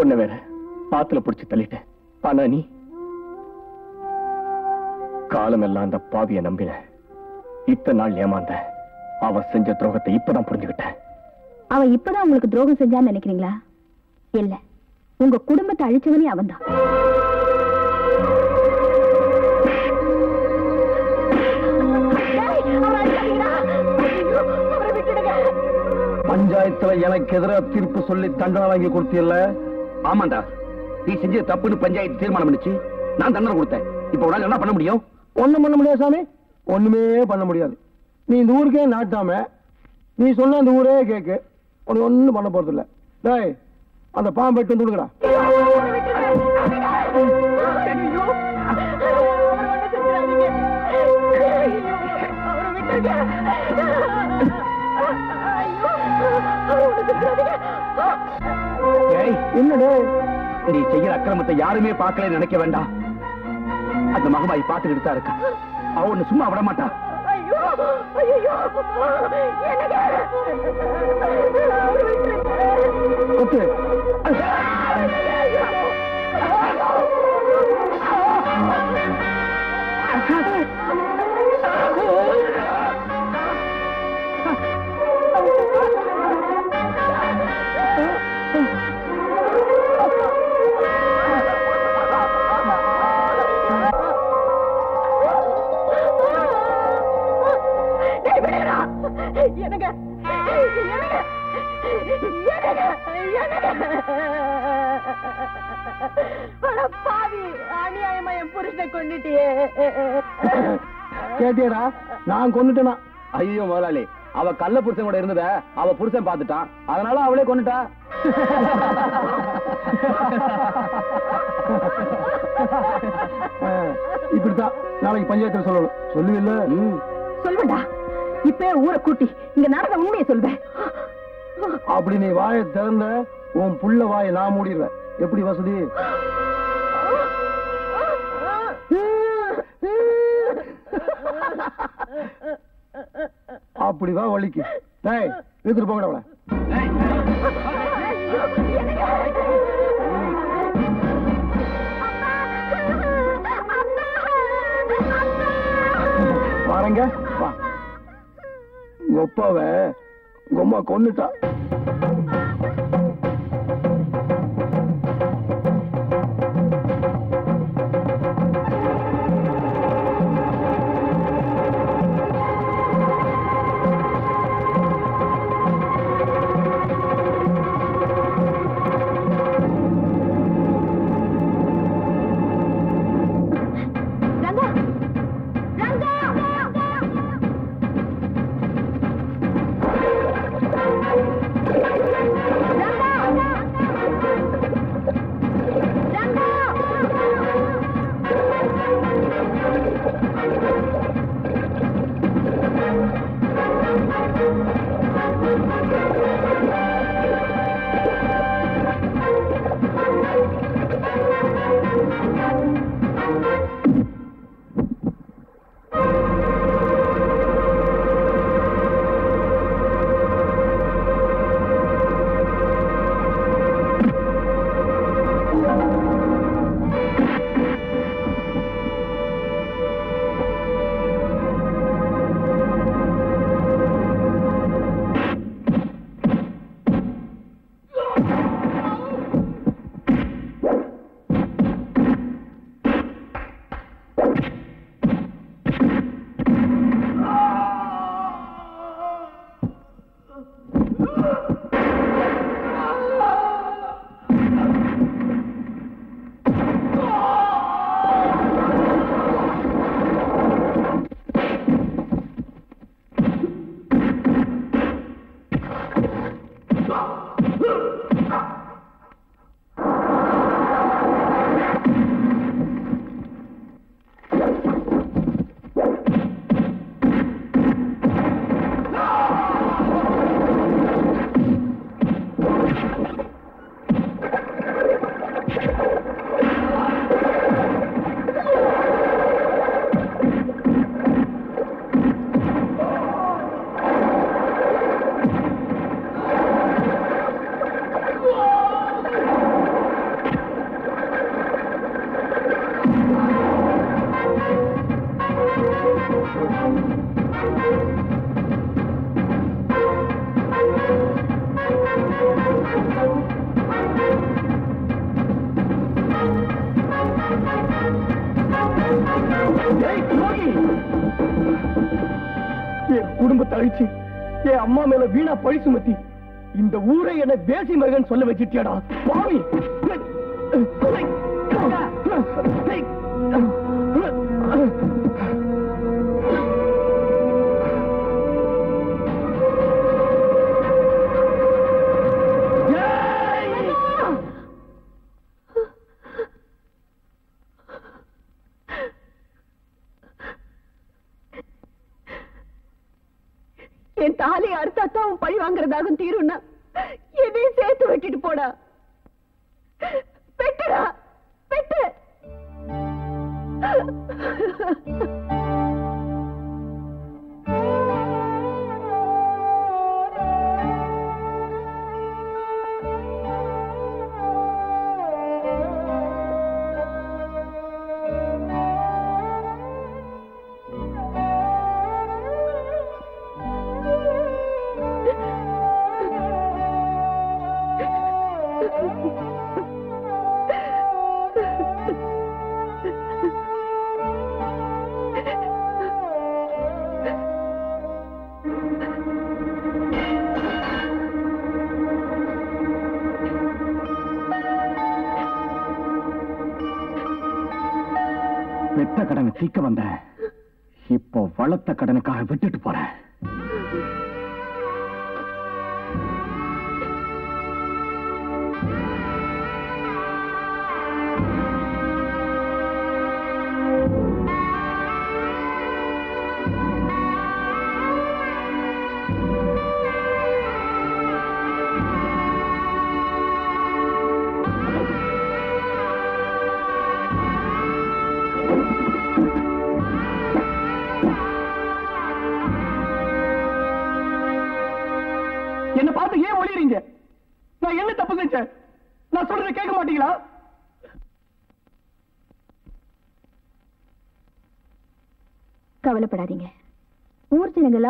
உன்னை வேற பாத்துல புடிச்சு தள்ளிட்டேன். ஆனா நீ காலம் எல்லாம் அந்த பாவிய நம்பின. இத்தனை நாள் ஏமாந்த அவ செஞ்ச துரோகத்தை இப்பதான் புரிஞ்சுக்கிட்டேன். அவ இப்பதான் உங்களுக்கு துரோகம் செஞ்சான்னு நினைக்கிறீங்களா? இல்ல உங்க குடும்பத்தை அழிச்சவனே அவன்தான். பஞ்சாயத்துல எனக்கு எதிராக தீர்ப்பு சொல்லி தண்டனை வாங்கி கொடுத்தியல்ல ஆமாண்டா. நீ செஞ்ச தப்புன்னு பஞ்சாயத்து தீர்மானம் பண்ணுச்சு. நான் தண்டனை கொடுத்தேன். இப்ப உன்னால என்ன பண்ண முடியும்? ஒண்ணும் பண்ண முடியாது சாமி. ஒண்ணுமே பண்ண முடியாது. நீ இந்த ஊருக்கே நாட்டாம நீ சொன்ன அந்த ஊரே கேக்கு. உனக்கு ஒண்ணும் பண்ண போறது இல்ல டேய் அந்த பாம்பு எட்டு வந்து கொடுக்குறா ஏய், என்னடே நீ செய்யற அக்கிரமத்தை யாருமே பார்க்கல நினைக்க வேண்டாம். அந்த மகமாயி பார்த்துக்கிட்டு தான் இருக்கா. அவ உன்னை சும்மா விட மாட்டா. கொத்து கேட்டியடா நான் கொண்டுட்டேனா ஐயோ முதலாளி அவ கள்ள புருஷன் கூட இருந்தத அவ புருஷன் பார்த்துட்டான். அதனால அவளே கொண்டுட்டா இப்படித்தான் நாளைக்கு பஞ்சாயத்துல சொல்லணும். சொல்லுவில்ல? சொல்லுடா இப்ப ஊரை கூட்டி இங்க நடந்த உண்மையை சொல்வேன். அப்படி நீ வாயை திறந்த உன் புள்ள வாயை நான் மூடிடுவேன். எப்படி வசதி? அப்படி வா வலிக்கு டேய் எடுத்துட்டு போங்கடா அவளை. பாருங்க உங்க அப்பாவை உங்க அம்மா கொன்னுட்டா. பழி சுமத்தி? இந்த ஊரை என்ன தேசி மகன் சொல்ல வச்சுட்டியாடா? பாவி! பெத்த வந்த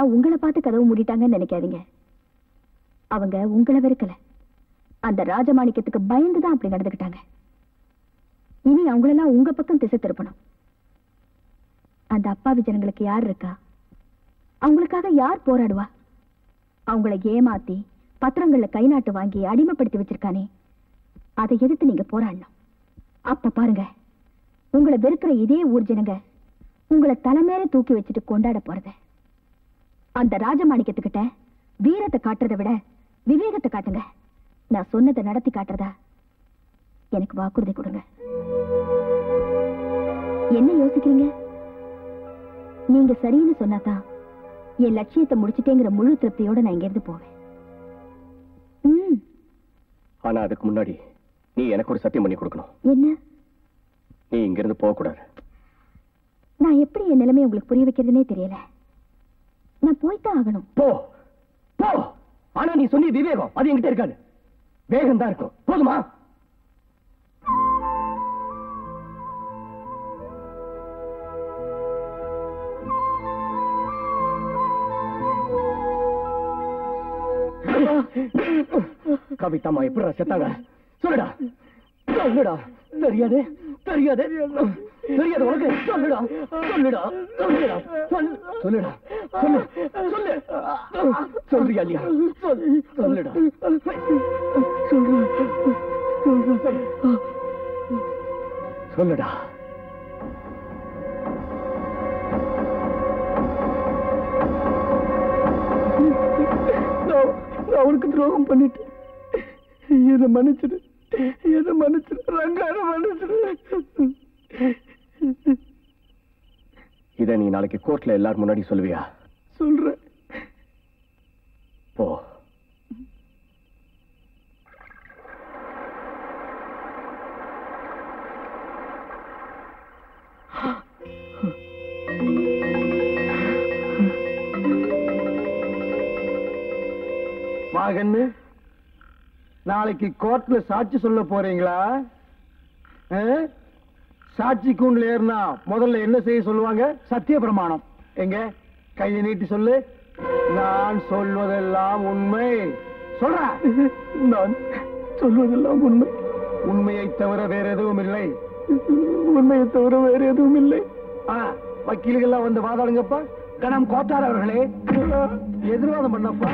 ஊர் உங்களை பார்த்து கதவு மூடிட்டாங்கன்னு நினைக்காதீங்க. அவங்க உங்களை வெறுக்கல. அந்த ராஜமாணிக்கத்துக்கு பயந்துதான் அப்படி நடந்துக்கிட்டாங்க. இனி அவங்களெல்லாம் உங்க பக்கம் திசை திருப்பணும். அந்த அப்பாவி ஜனங்களுக்கு யார் இருக்கா? அவங்களுக்காக யார் போராடுவா? அவங்கள ஏமாத்தி பத்திரங்கள்ல கை நாட்டு வாங்கி அடிமைப்படுத்தி வச்சிருக்கானே. அதை எதிர்த்து நீங்க போராடணும். அப்ப பாருங்க உங்களை வெறுக்கிற இதே ஊர் ஜனங்க உங்களை தலைமையில தூக்கி வச்சுட்டு கொண்டாட போறத. அந்த ராஜமாணிக்கத்துக்கிட்ட வீரத்தை காட்டுறதை விட விவேகத்தை காட்டுங்க. நான் சொன்னதை நடத்தி காட்டுறதா? எனக்கு வாக்குறுதி கொடுங்க. என்ன யோசிக்கிறீங்க? நீங்க சரின்னு சொன்னாதான் என் லட்சியத்தை முடிச்சிட்டேங்கிற முழு திருப்தியோட நான் இங்கிருந்து போவேன். ஆனா அதுக்கு முன்னாடி நீ எனக்கு ஒரு சத்தியம் பண்ணி கொடுக்கணும். என்ன? நீ இங்கிருந்து போக கூடாது நான் எப்படி என் நிலைமை உங்களுக்கு புரிய வைக்கிறதுனே தெரியல. நான் போய்த்தான் ஆகணும். போ. போ. ஆனா நீ சொன்னி விவேகம் அது என்கிட்ட இருக்காது. வேகம் தான் இருக்கும். போதுமா? கவிதாமா எப்படி செத்தாங்க? சொல்லுடா. சொல்லுடா தெரியாது? தெரியாது? தெரியாது உனக்கு. சொல்லுடா சொல்லுடா சொல்லுடா சொல் சொல்லுடா சொல்லு சொல்லு. சொல்றியா இல்லையா? சொல் சொல்லுடா. சொல்லுடா. நான் நான் துரோகம் பண்ணிட்டேன். என்ன மன்னிச்சிடு. என்ன மன்னிச்சிடு. ரங்கான மன்னிச்சிடு. இத நீ நாளைக்கு கோர்ட்ல எல்லாரும் முன்னாடி சொல்லுவியா? சொல்றேன். போ. மகன்னு நாளைக்கு கோர்ட்ல சாட்சி சொல்ல போறீங்களா? சாட்சி கூண்டுல ஏறினா முதல்ல என்ன செய்ய சொல்லுவாங்க? சத்திய பிரமாணம். எங்க? கையை நீட்டி சொல்லு. நான் சொல்வதெல்லாம் உண்மை. சொல்ற. நான் சொல்வதெல்லாம் உண்மை. உண்மையை தவிர வேற எதுவும் இல்லை. உண்மையை தவிர வேற எதுவும் இல்லை. வக்கீல்கள்லாம் வந்து வாதாடுங்கப்பா. கணம் கோத்தார் அவர்களே. எதிர்வாதம் பண்ணப்பா.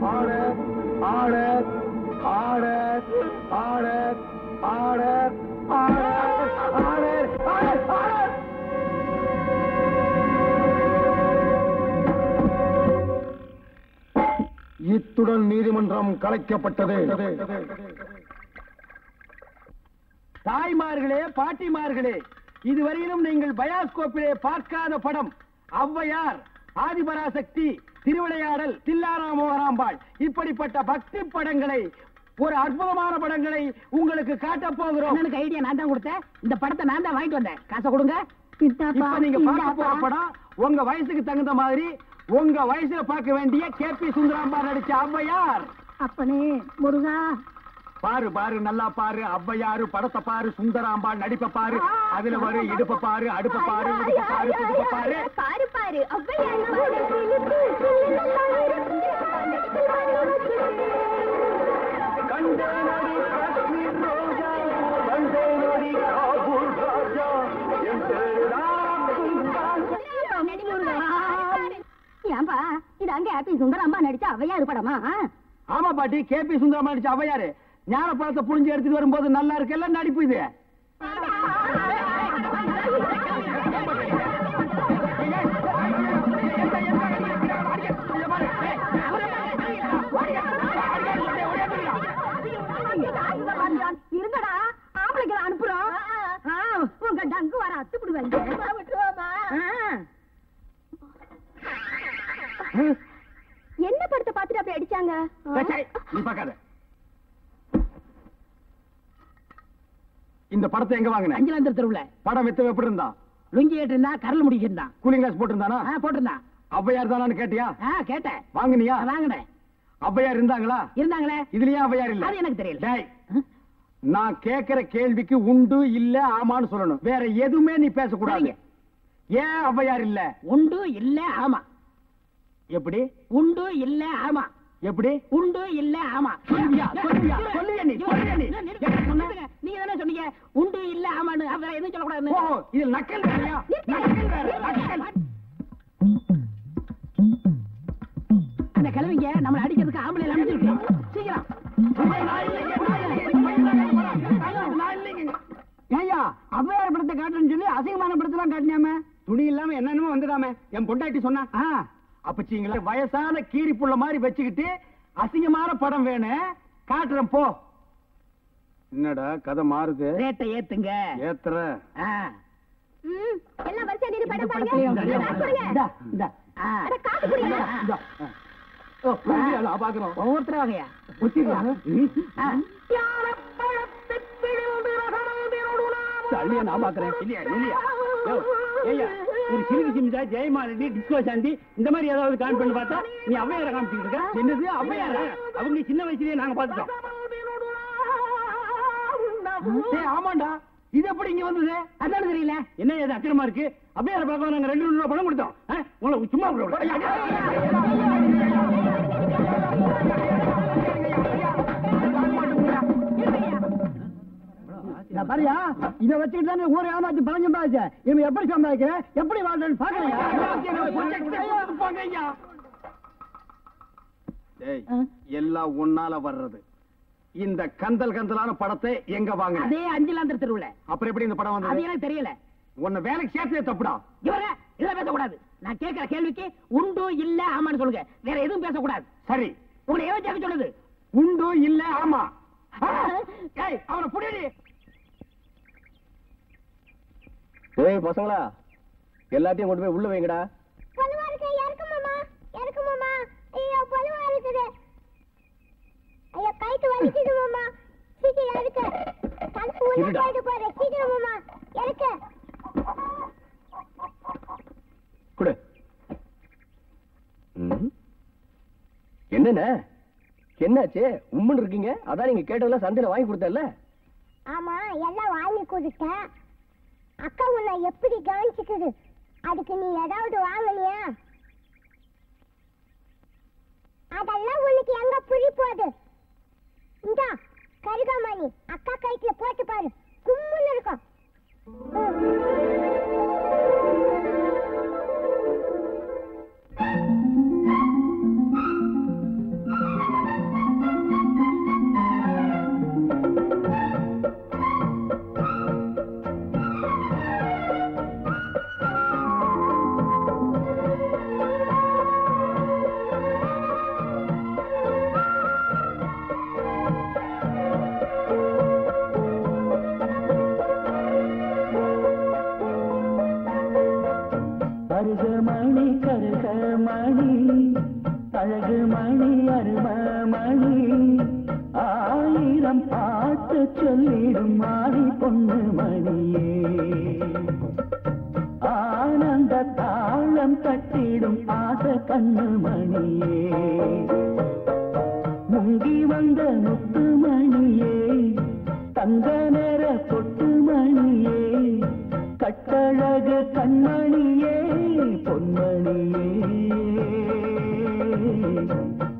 ஆர்டர் ஆட ஆட ஆட ஆட ஆட ஆட ஆட ஆட இத்துடன் நீதிமன்றம் கலைக்கப்பட்டது. தாய்மார்களே பாட்டிமார்களே இதுவரையிலும் நீங்கள் பயாஸ்கோப்பிலே பார்க்காத படம் ஔவையார் ஆதிபராசக்தி திருவிளையாடல் தில்லாராமோகராம்பாள் இப்படிப்பட்ட பக்தி படங்களை ஒரு அற்புதமான படங்களை உங்களுக்கு காட்டப் போகிறோம். எனக்கு ஐடியா நான் தான் கொடுத்தேன். இந்த படத்தை நான் தான் வாங்கிட்டு வந்தேன். காசை கொடுங்க. இப்ப நீங்க பார்க்க போற. படம் உங்க வயசுக்கு தகுந்த மாதிரி உங்க வயசுல பார்க்க வேண்டிய கே. பி. சுந்தராம்பா நடிச்ச ஔவையார் அப்பனே முருகா பாரு பாரு நல்லா பாரு ஔவையாரு படத்தை பாரு சுந்தராம்பாள் நடிப்ப பாரு அதுல வரும் இடுப்ப பாரு அடுப்ப பாரு இடுப்ப பாரு புதுப்ப பாரு. பாரு பாரு. ஏன்பா இது அங்க ஹாப்பி சுந்தரம்மா நடிச்ச அவையாரு படமா? ஆமா பாட்டி கே பி சுந்தரம் நடிச்ச ஔவையாரு ஞான பழத்தை புழிஞ்சு எடுத்துட்டு வரும்போது நல்லா இருக்குல்ல நடிப்பு இது? இருங்கடா ஆம்பளைக்கு அனுப்புறோம். ஆ, உங்க டங்கு வர அத்து விடுவாங்க என்ன படத்தை பார்த்துட்டு அப்படி அடிச்சாங்க சரி, நீ பார்க்காத இந்த படத்தை எங்க வாங்கின? அஞ்சலாந்தர் தெருவுல. படம் வித்து எப்படி இருந்தா? லுங்கி ஏற்றிருந்தா கரல் முடிக்கிருந்தான் கூலிங் கிளாஸ் போட்டிருந்தானா? ஆ போட்டிருந்தான். ஔவையார் தானான்னு கேட்டியா? கேட்டேன். வாங்குனியா? வாங்கினேன். ஔவையார் இருந்தாங்களா? இருந்தாங்களே. இதுலயே ஔவையார் இல்ல. அது எனக்கு தெரியல. டேய், நான் கேக்குற கேள்விக்கு உண்டு இல்ல ஆமான்னு சொல்லணும். வேற எதுவுமே நீ பேசக்கூடாது. ஏன் ஔவையார் இல்ல? உண்டு இல்ல ஆமா. எப்படி? உண்டு இல்ல ஆமா. எப்படி? உண்டு இல்ல ஆமா. நீங்க தானே சொன்னீங்க. உண்டு இல்ல ஆமான்னு. வேற எதுவும் சொல்லக்கூடாதுன்னு. ஓ இது நக்கல் வேறையா? நக்கல் வேற நக்கல். அந்த கிழவிங்க நம்மள அடிக்கிறதுக்கு ஆம்பளை அனுப்பிச்சிருக்கோம் சீக்கிரம். ஏய்யா ஔவையார் படத்தை காட்டுன்னு சொல்லி அசிங்கமான படத்தெல்லாம் காட்டினாம துணி இல்லாம என்னென்னமோ வந்துடாம என் பொண்டாட்டி சொன்னா. அப்பச்சிங்களே வயசான கீரி புள்ள மாதிரி வச்சுக்கிட்டு அசிங்கமான படம் வேணும் காட்டுறேன் போ. என்னடா கதை மாறுது? ரேட்டை ஏத்துங்க. ஏத்துற. எல்லாம் வரிசையா நின்னு படம் பாருங்க? பாக்குறோம். தள்ளியா நான் பாக்குறேன். இல்லையா இல்லையா? ஒரு சிறுகு சிமிதா ஜெயமாலினி டிஸ்கோ சாந்தி இந்த மாதிரி ஏதாவது காமி பண்ணி பார்த்தா நீ ஔவையார காமிச்சிட்டு இருக்க. என்னது ஔவையார அவங்க சின்ன வயசுலயே நாங்க பார்த்துட்டோம். ஏய், ஆமாண்டா. இது எப்படி இங்க வந்தது? அதானே தெரியல. என்ன இது அக்கிரமா இருக்கு? ஔவையார பார்க்க நாங்க ரெண்டு ரூபா பணம் கொடுத்தோம்? உங்களை சும்மா விட பாரியா இத வச்சுக்கிட்டு தானே ஊரை ஏமாத்தி பணம் சம்பாதிச்ச இவன் எப்படி சம்பாதிக்கிற? எப்படி வாழ்றேன்னு பாக்குறீங்க டேய், எல்லாம் ஒன்னால வர்றது. இந்த கந்தல் கந்தலான படத்தை எங்க வாங்க அதே அஞ்சிலாந்தர் தெருவுல. அப்புறம் எப்படி இந்த படம் வந்தது? எனக்கு தெரியல. உன்னை வேலைக்கு சேர்த்தே தப்புடா இவர இதெல்லாம் பேசக்கூடாது. நான் கேட்கிற கேள்விக்கு உண்டு இல்ல ஆமான்னு சொல்லுங்க. வேற எதுவும் பேசக்கூடாது. சரி. உங்களை கேட்க சொல்லுது. உண்டு இல்ல ஆமா. அவனை புடிடி. ஏய் பசங்களா எல்லாத்தையும் கொண்டு போய் உள்ள வைங்கடா. பழுவா இருக்கு இறக்கு மாமா இறக்கு மாமா. ஐயோ பழுவா இருக்குது. ஐயோ கைக்கு வலிக்குது மாமா. சீக்கிரம் இறக்கு. கலப்பு உள்ள. போயிட்டு போற சீக்கிரம் மாமா இறக்கு. கொடு. என்னண்ணே? என்னாச்சு? உம்முன்னு இருக்கீங்க? அதான் நீங்க கேட்டதெல்லாம் சந்தையில வாங்கி கொடுத்தல ஆமா எல்லாம் வாங்கி கொடுத்தேன். அக்கா உன்னை எப்படி கவனிச்சுக்குது? அதுக்கு நீ ஏதாவது வாங்கலையா? அதெல்லாம் உனக்கு எங்க புரி போகுது? இந்தா கருகாமணி அக்கா கைக்குல போட்டு பாரு. கும்முன்னு இருக்கும். அழகு மணி அருமமணி ஆயிரம் பாட்டு சொல்லிடும் மாறி பொண்ணு மணியே. ஆனந்த தாளம் தட்டிடும் ஆச கண்ணு மணியே. முங்கி வந்த முத்து மணியே. தங்க நேர பொட்டு மணியே. கட்டழகு கண்மணியே பொன்மணியே. Música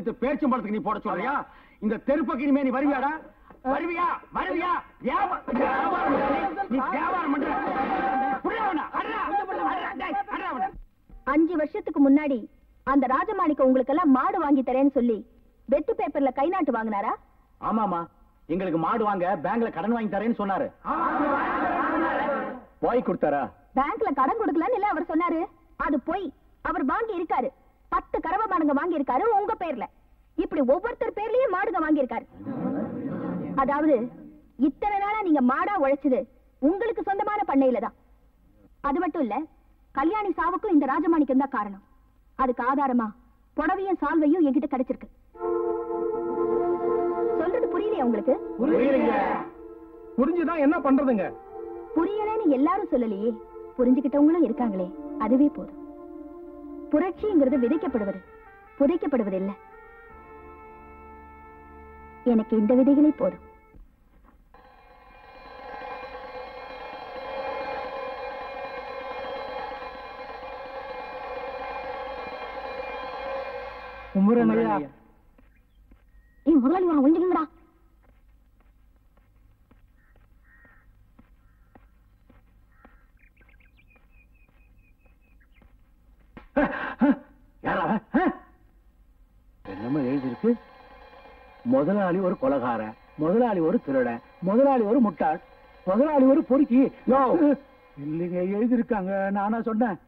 அதுக்குள்ள அலுமினியத்தை பேரிச்சம்பழத்துக்கு நீ போட சொல்றியா? இந்த தெருப்பக்கு இனிமே நீ வருவியாடா? வருவியா? வருவியா? வியாபா- வியாபாரம் நீ. பண்ற. அஞ்சு வருஷத்துக்கு முன்னாடி அந்த ராஜமாணிக்க உங்களுக்கு எல்லாம் மாடு வாங்கி தரேன்னு சொல்லி வெத்து பேப்பர்ல கை நாட்டு வாங்கினாரா? ஆமாமா எங்களுக்கு மாடு வாங்க பேங்க்ல கடன் வாங்கி தரேன்னு சொன்னாரு. வாய் கொடுத்தாரா? பேங்க்ல கடன் கொடுக்கலன்னு இல்ல அவர் சொன்னாரு. அது போய் அவர் வாங்கி இருக்காரு. பத்து கறவை மாடுங்க வாங்கி இருக்காரு உங்க பேர்ல. இப்படி ஒவ்வொருத்தர் பேர்லயும் மாடுங்க வாங்கி இருக்காரு அதாவது இத்தனை நாளா நீங்க மாடா உழைச்சது உங்களுக்கு சொந்தமான பண்ணையில தான். அது மட்டும் இல்ல கல்யாணி சாவுக்கும் இந்த ராஜமாணிக்கம் தான் காரணம். அதுக்கு ஆதாரமா புடவையும் சால்வையும் என்கிட்ட கிடைச்சிருக்கு. சொல்றது புரியலையா உங்களுக்கு? புரிஞ்சுதான் என்ன பண்றதுங்க? புரியலன்னு எல்லாரும் சொல்லலையே. புரிஞ்சுக்கிட்டவங்களும் இருக்காங்களே. அதுவே போதும். புரட்சிங்கிறது விதைக்கப்படுவது. புதைக்கப்படுவது இல்ல எனக்கு இந்த விதைகளே போதும். ஏய் முதலாளி வா ஒழிஞ்சுக்கங்கடா. யாரா அவன்? ஆ? என்னமோ எழுதிருக்கு முதலாளி ஒரு கொலகாரன் முதலாளி ஒரு திருடன் முதலாளி ஒரு முட்டாள் முதலாளி ஒரு பொறுக்கி. யோ! இல்லைங்க எழுதியிருக்காங்க. நானா சொன்னேன்.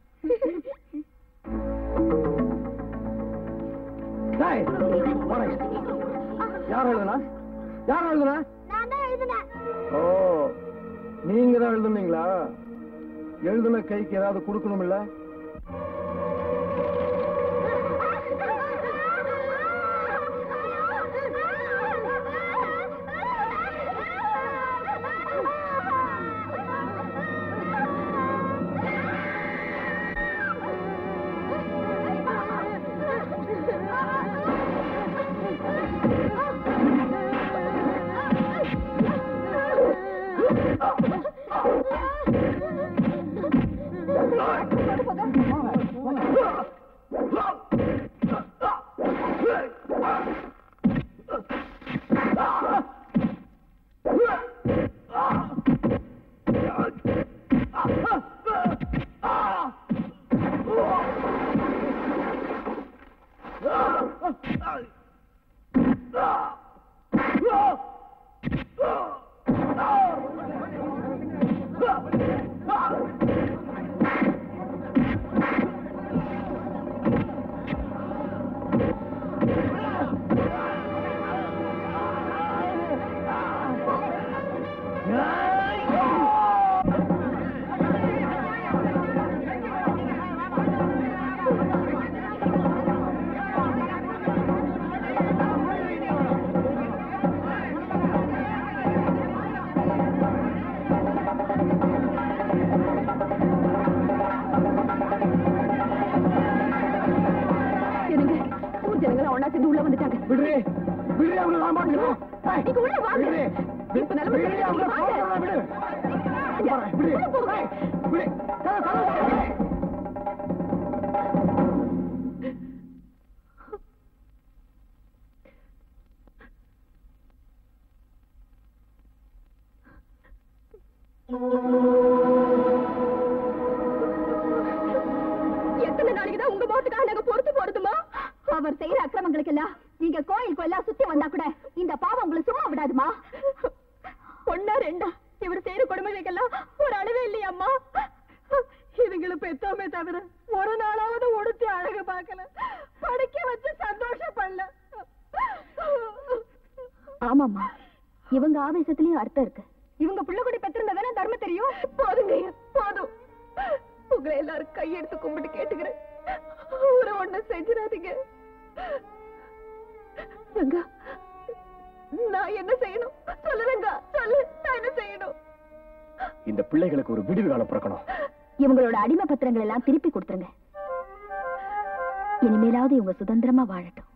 யார் எழுதுனா? யார் எழுதுனா? ஓ நீங்க தான் எழுதுனீங்களா? எழுதுன கைக்கு ஏதாவது கொடுக்கணும் இல்ல பெத்தோமே தவிர ஒரு நாளாவது உடுத்தி அழகு பார்க்கல. படிக்க வச்சு சந்தோஷப்படல. ஆமாம்மா. இவங்க ஆவேசத்திலயும் அர்த்தம் இருக்கு. இவங்க புள்ள குடி பெற்றிருந்தா தானே தர்மம் தெரியும்? போதுங்க போதும். உங்களை எல்லாரும் கையெடுத்து கும்பிட்டு கேட்டுக்கிறேன். ஒரு ஒண்ணு செஞ்சிடாதீங்க. நான் என்ன செய்யணும்? சொல்லு ரங்கா சொல்லு நான் என்ன செய்யணும்? இந்த பிள்ளைகளுக்கு ஒரு விடுவு காலம் பிறக்கணும். இவங்களோட அடிமை பத்திரங்கள் எல்லாம் திருப்பி கொடுத்துருங்க. இனிமேலாவது இவங்க சுதந்திரமா வாழட்டும்.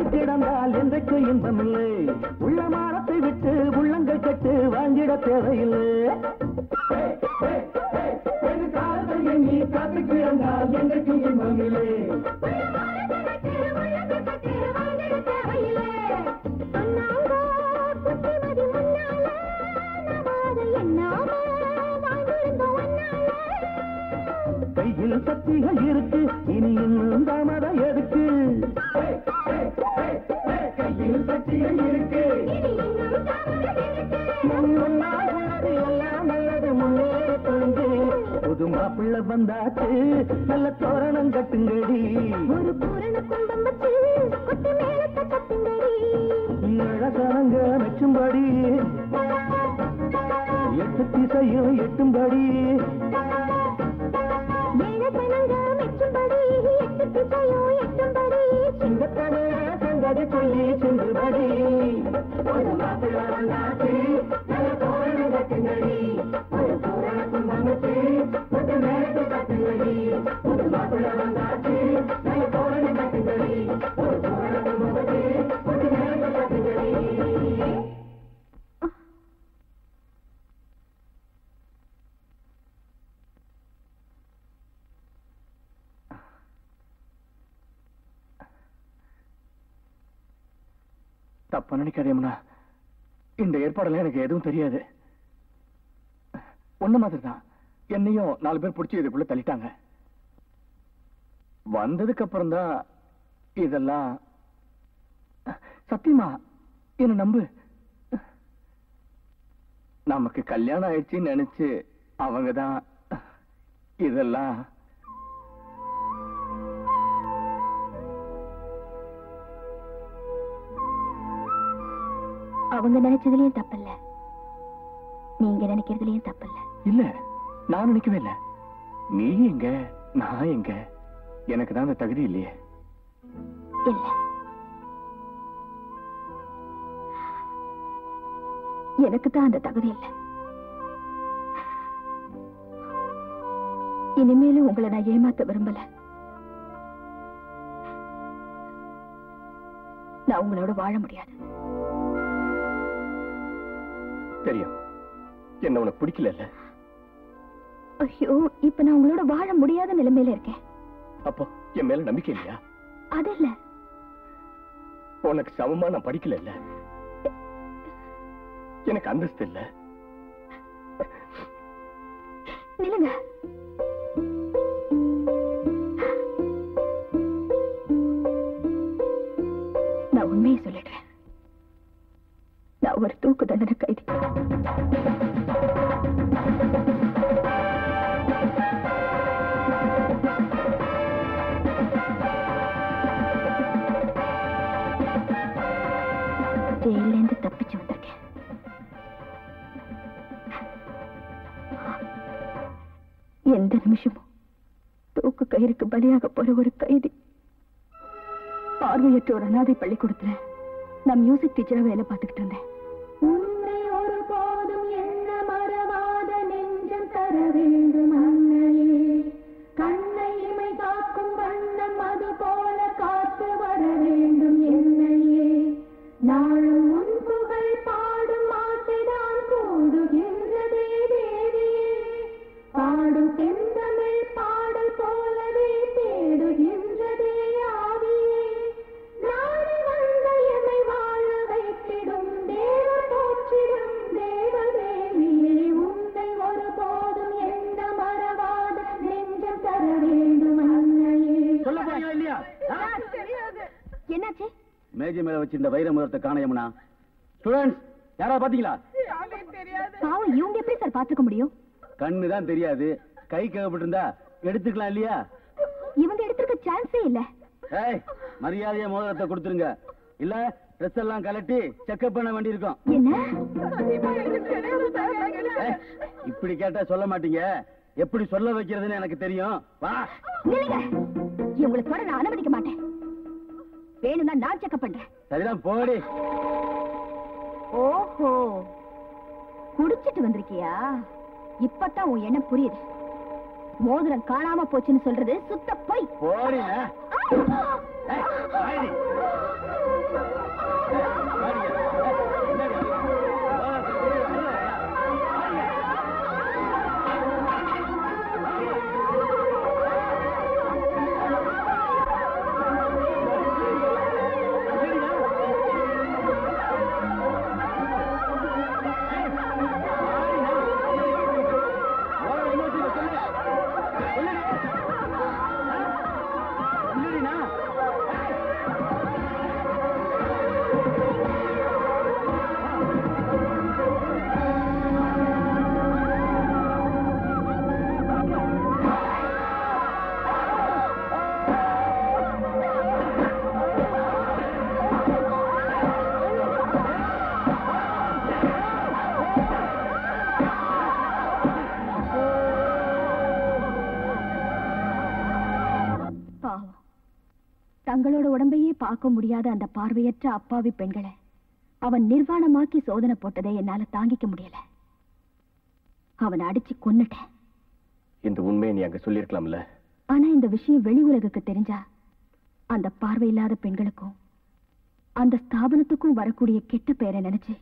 காத்து கிடந்தால் என்றைக்கு இன்பமில்லை. உள்ள மானத்தை விட்டு உள்ளங்கள் கட்டு வாங்கிட தேவையில்லை. எண்ணி காத்து கிடந்தால் என்றைக்கு இன்பமில்லை அண்ணால கையில் சக்திகள் இருக்கு இனி இன்னும் தாமதம் மாப்பிள்ளை வந்தாச்சு. நல்ல தோரணம் கட்டுங்கடி. ஒரு பூரண கும்பம் வச்சு கொட்டு மேலத்தை கட்டுங்கடி. அழகரங்க மெச்சும்படி. எட்டு திசையும் எட்டும்படி. ஏழப்பனங்க மெச்சும்படி எட்டு திசையோ சொல்லி சென்றுபடி ஒரு மாப்பிள்ளை வந்தாச்சு நல்ல தோரணம் கட்டுங்கடி. ஒரு பூரண கும்பம் கட்டுங்கடி. ஒரு மாப்பிள்ளை வந்தாச்சு நல்ல தோரணம் கட்டுங்கடி. ஒரு பூரண தப்பா நினைக்காதேம்னா இந்த ஏற்பாடெல்லாம் எனக்கு எதுவும் தெரியாது. ஒன்ன மாதிரி தான் என்னையும் நாலு பேர் பிடிச்சி இதுக்குள்ள தள்ளிட்டாங்க. வந்ததுக்கு அப்புறம் தான் இதெல்லாம் சத்தியமா என்ன நம்பு? நமக்கு கல்யாணம் ஆயிடுச்சுன்னு நினைச்சு அவங்க தான் இதெல்லாம் அவங்க நினைச்சதுலயும் தப்பில்ல. நீங்க நினைக்கிறதுலயும் தப்பில்ல. இல்ல நான் நினைக்கவே இல்ல. நீ எங்க நான் எங்க? எனக்கு தான் அந்த தகுதி இல்லையே. இல்ல. எனக்கு தான் அந்த தகுதி இல்ல. இனிமேலும் உங்களை நான் ஏமாத்த விரும்பல. நான் உங்களோட வாழ முடியாது. தெரியும். என்ன உனக்கு பிடிக்கல இல்ல ஐயோ இப்ப நான் உங்களோட வாழ முடியாத நிலைமையில இருக்கேன். அப்போ என் மேல நம்பிக்கை இல்லையா? அது இல்ல உனக்கு சமமா நான் படிக்கல இல்ல எனக்கு அந்தஸ்து இல்ல? நில்லுங்க. நான் உண்மையை சொல்லிடுறேன். நான் ஒரு தூக்கு தண்டனை கைதி ஜெயில தப்பிச்சு வந்திருக்கேன். எந்த நிமிஷமும் தூக்கு கயிறுக்கு பலியாக போற ஒரு கைதி. பார்வையற்ற ஒரு அனாதை பள்ளிக்கூடத்துல நான் மியூசிக் டீச்சரா வேலை பார்த்துக்கிட்டு இருந்தேன். உன்னை வச்சிருந்த வைர முதலத்தை காண யமுனா ஸ்டூடெண்ட்ஸ் யாராவது பாத்தீங்களா? பாவம் இவங்க எப்படி சார் பாத்துக்க முடியும்? கண்ணு தான் தெரியாது. கை ககப்பட்டிருந்தா எடுத்துக்கலாம் இல்லையா? இவங்க எடுத்திருக்க சான்ஸே இல்ல. ஏய் மரியாதையா மோதிரத்தை கொடுத்துருங்க. இல்ல ட்ரெஸ் எல்லாம் கலட்டி செக்அப் பண்ண வேண்டியிருக்கும். இப்படி கேட்டா சொல்ல மாட்டீங்க. எப்படி சொல்ல வைக்கிறதுன்னு எனக்கு தெரியும். வா. இவங்களை தொட நான் அனுமதிக்க மாட்டேன். வேணும்னா நான் செக்அப் பண்றேன். சரிதான் போடி. ஓஹோ. குடிச்சிட்டு வந்திருக்கியா? இப்பதான் உன் எண்ணம் புரியுது. மோதிரம் காணாம போச்சுன்னு சொல்றது சுத்த பொய். போடி பார்க்க முடியாத அந்த பார்வையற்ற அப்பாவி பெண்களை அவன் நிர்வாணமாக்கி சோதனை போட்டதை என்னால தாங்கிக்க முடியல. அவனை அடிச்சு கொன்னுட்டேன். இந்த உண்மையை நீ அங்க சொல்லியிருக்கலாம்ல? ஆனா இந்த விஷயம் வெளி உலகுக்கு தெரிஞ்சா அந்த பார்வை இல்லாத பெண்களுக்கும் அந்த ஸ்தாபனத்துக்கும் வரக்கூடிய கெட்ட பேரை நினைச்சு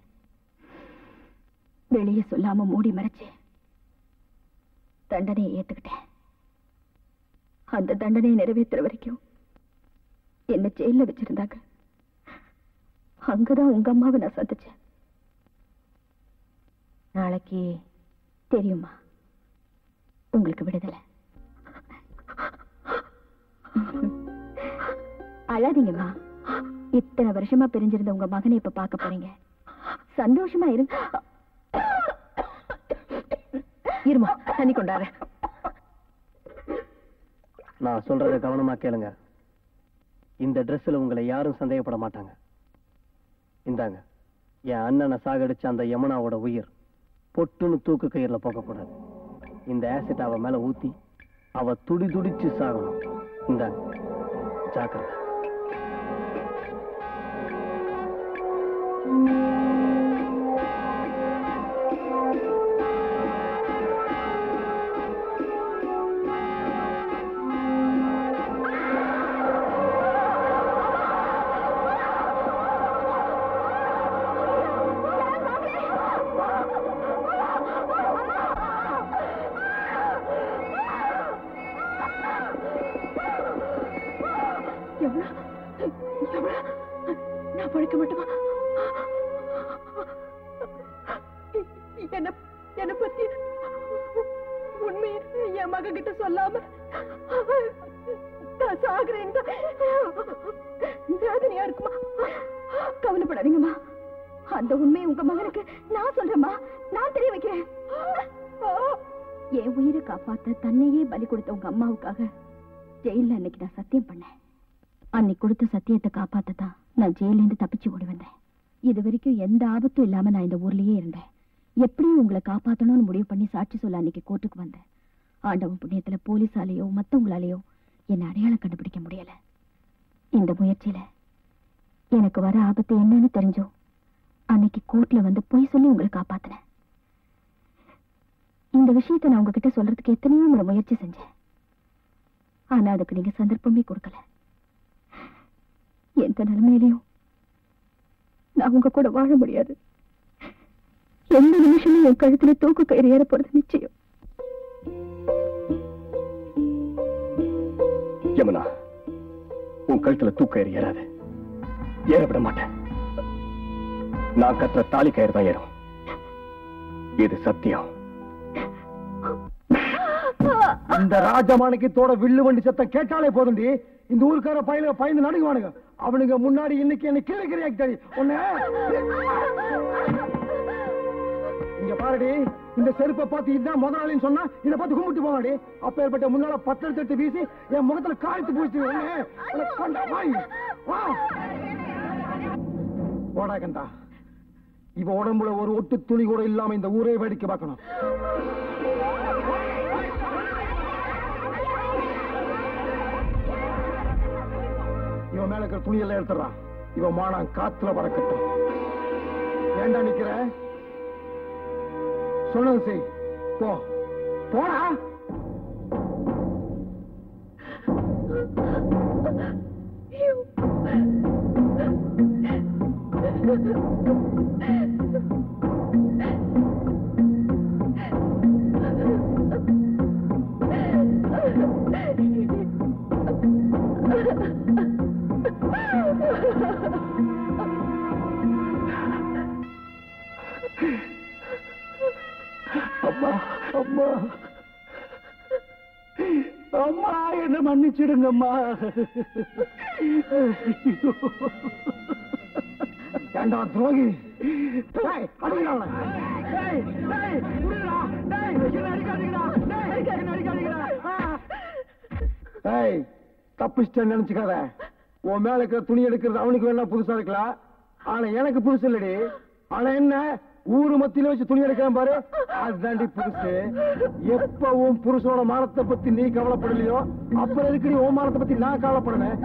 வெளியே சொல்லாம மூடி மறைச்சு தண்டனையை ஏத்துக்கிட்டேன். அந்த தண்டனையை நிறைவேற்றுற வரைக்கும் என்ன ஜெயில வச்சிருந்தாங்க. அங்கதான் உங்க அம்மாவை நான் சந்திச்சேன். நாளைக்கு தெரியுமா? உங்களுக்கு விடுதலை. அழாதீங்கம்மா. இத்தனை வருஷமா பிரிஞ்சிருந்த உங்க மகனை இப்ப பார்க்க போறீங்க. சந்தோஷமா இருங்க இருமா தண்ணி கொண்டாரு. நான் சொல்றத கவனமா கேளுங்க. இந்த ட்ரெஸ்ஸில் உங்களை யாரும் சந்தேகப்பட மாட்டாங்க. இந்தாங்க என் அண்ணனை சாகடிச்ச அந்த யமுனாவோட உயிர் பொட்டுன்னு தூக்கு கயிறுல போகக்கூடாது. இந்த ஆசிட் அவ மேல ஊத்தி அவ துடி துடிச்சு சாகணும். இந்தாங்க ஜாக்கிரதை. எவ்வளவு? எவ்வளவு? நான் பழைக்க மாட்டோமா? என்ன என்ன பத்தி உண்மையை என் மகன் கிட்ட சொல்லாம நான் சாகுறேன். வேதனையா இருக்குமா? கவலைப்படாதீங்கம்மா. அந்த உண்மையை உங்க மகனுக்கு நான் சொல்றேம்மா. நான் தெரிய வைக்கிறேன். என் உயிரை காப்பாத்த தன்னையே பலி கொடுத்த உங்க அம்மாவுக்காக ஜெயில்ல அன்னைக்கு நான் சத்தியம் பண்ணேன். அன்னைக்கு கொடுத்த சத்தியத்தை காப்பாத்ததான் நான் ஜெயில இருந்து தப்பிச்சு ஓடி வந்தேன். இது வரைக்கும் எந்த ஆபத்தும் இல்லாம நான் இந்த ஊர்லயே இருந்தேன். எப்படியும் உங்களை காப்பாத்தணும்னு முடிவு பண்ணி சாட்சி சொல்ல அன்னைக்கு கோர்ட்டுக்கு வந்தேன். ஆண்டவன் புண்ணியத்துல போலீஸாலேயோ மத்தவங்களாலேயோ என்னை அடையாளம் கண்டுபிடிக்க முடியல. இந்த முயற்சியில எனக்கு வர ஆபத்து என்னன்னு தெரிஞ்சோ அன்னைக்கு கோர்ட்ல வந்து பொய் சொல்லி உங்களை காப்பாத்தினேன். இந்த விஷயத்தை நான் உங்ககிட்ட சொல்றதுக்கு எத்தனையோ முறை முயற்சி செஞ்சேன். ஆனா அதுக்கு நீங்க சந்தர்ப்பமே கொடுக்கல. எந்த நிலைமையிலையும் நான் உங்க கூட வாழ முடியாது. எந்த நிமிஷமும் என் கழுத்துல தூக்கு கயிறு ஏற போறது நிச்சயம். யமுனா உன் கழுத்துல தூக்க ஏறி ஏறாது. ஏற விட மாட்டேன். நான் கத்துற தாலி கயிறு தான் ஏறும். இது சத்தியம். இந்த ராஜமாணிக்கத்தோட வில்லு வண்டி சத்தம் கேட்டாலே போதும்டி. இந்த ஊருக்கார பயில பயந்து நடுங்குவானுங்க. அவனுங்க முன்னாடி இன்னைக்கு என்ன கீழே கிளியாக்கிட்டாடி உன்னை இங்க பாருடி இந்த செருப்பை பார்த்து இதுதான் முதலாளின்னு சொன்னா இதை பார்த்து கும்பிட்டு போவாடி. அப்ப ஏற்பட்ட முன்னால பத்தல் தட்டு வீசி என் முகத்துல காய்த்து பூசிட்டு வா. போடா கண்டா இவ உடம்புல ஒரு ஒட்டு துணி கூட இல்லாம இந்த ஊரே வேடிக்கை பார்க்கணும். இவன் மேல இருக்கிற துணி எல்லாம் எடுத்துறான் இவன் மானம் காத்துல பறக்கட்டும். ஏண்டா நிக்கிற? சொன்னது செய். போ. போடா. அம்மா அம்மா. அம்மா என்ன மன்னிச்சிடுங்கம்மா. ஏண்டா துரோகி? தப்பிச்சிட்டேன்னு நினைச்சுக்காத. உன் மேல இருக்கிற துணி எடுக்கிறது அவனுக்கு வேணா புதுசா இருக்கலாம். ஆனா எனக்கு புதுசு இல்லடி. ஆனா என்ன? ஊரு மத்தியில வச்சு துணி எடுக்கிறேன் பாரு. அதுதாண்டி புதுசு. எப்பவும் புருஷனோட மானத்தை பத்தி நீ கவலைப்படலையோ? அப்புறம் எதுக்கு நீ உன் மானத்தை பத்தி நான் கவலைப்படனேன்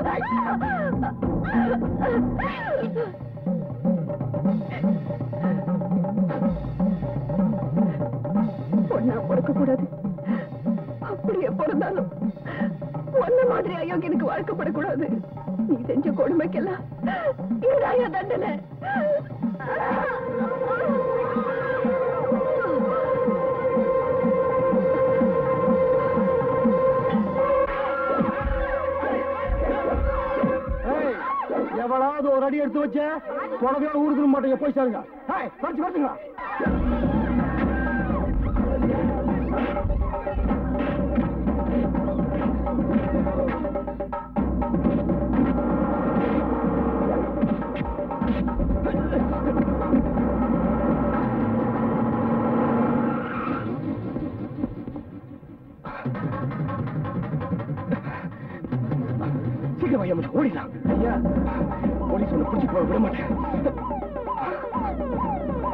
பொண்ணா பிறக்க கூடாது அப்படியே பிறந்தாலும் ஒன்ன மாதிரி அயோக்கியனுக்கு வாழ்க்கப்படக்கூடாது. நீ செஞ்ச கொடுமைக்கெல்லாம் ஐயா தண்டனை. எவ்வளவு ஒரு அடி எடுத்து வச்ச தொடர்ந்து ஊருக்கு மாட்டேங்க. போய் சாருங்க. குறைச்சு குறைச்சுங்களா சீக்கிரம் ஐயா ஓடிடலாம். ஐயா. உன்னை பிடிச்சிட்டு போக விட மாட்டேன்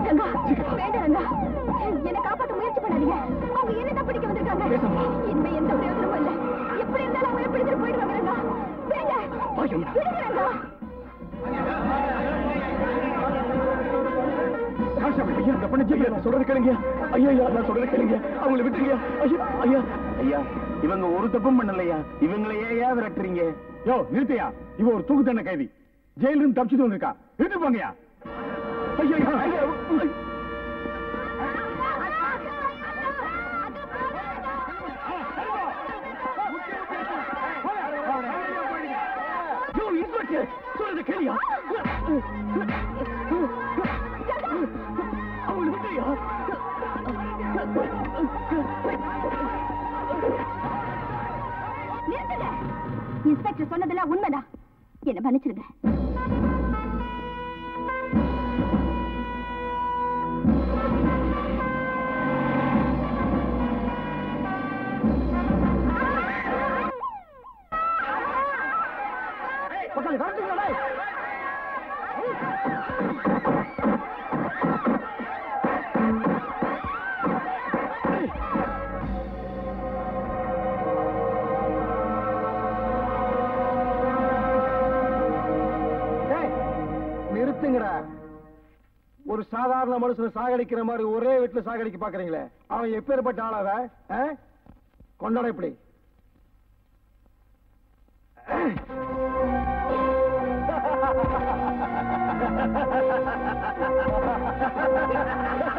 ரங்கா வேண்டாம் ரங்கா. என்னை காப்பாத்த முயற்சி பண்ணாதீங்க. அவங்க என்னதான் பிடிக்க வந்திருக்காங்க. இனிமே எந்த பிரயோஜனமும் இல்ல. எப்படி இருந்தாலும் அவங்கள பிடிச்சிட்டு போயிடுவாங்க ரங்கா. விடுங்க. விடுங்க ரங்கா. கான்ஸ்டபிள் ஐயா பண்ண நான் சொல்றது கேளுங்க. ஐயா ஐயா நான் சொல்றது கேளுங்க. அவங்களை விட்டுருங்க. ஐயா ஐயா ஐயா. இவங்க ஒரு தப்பும் பண்ணலையா? இவங்களை ஏன் விரட்டுறீங்க? யோ நிறுத்தையா இவ ஒரு தூக்கு தண்டனை கைதி. ஜெயில இருந்து தப்பிச்சுட்டு வந்திருக்கா. எடுத்து போங்கயா இன்ஸ்பெக்டர் சொல்றது கேளியா அவங்களை இன்ஸ்பெக்டர் சொன்னதெல்லாம் உண்மைதான். என்ன மன்னிச்சிருங்க. பக்கத்துல கரெக்டுங்களா ஒரு சாதாரண மனுஷனை சாகடிக்கிற மாதிரி ஒரே வீட்டுல சாகடிக்க பாக்குறீங்களே அவன் எப்பேற்பட்ட ஆளாவ கொண்டாட இப்படி Ha ha ha ha ha ha!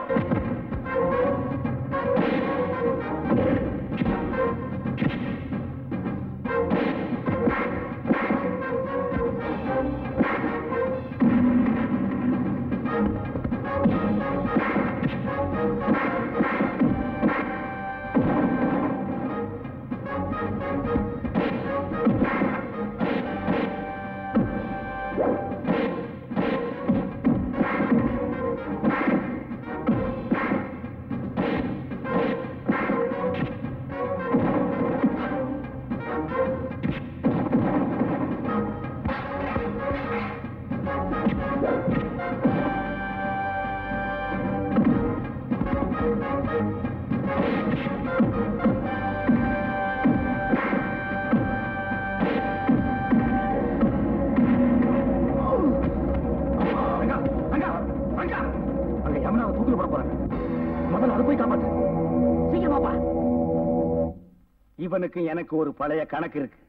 இவனுக்கு எனக்கு ஒரு பழைய கணக்கு இருக்கு.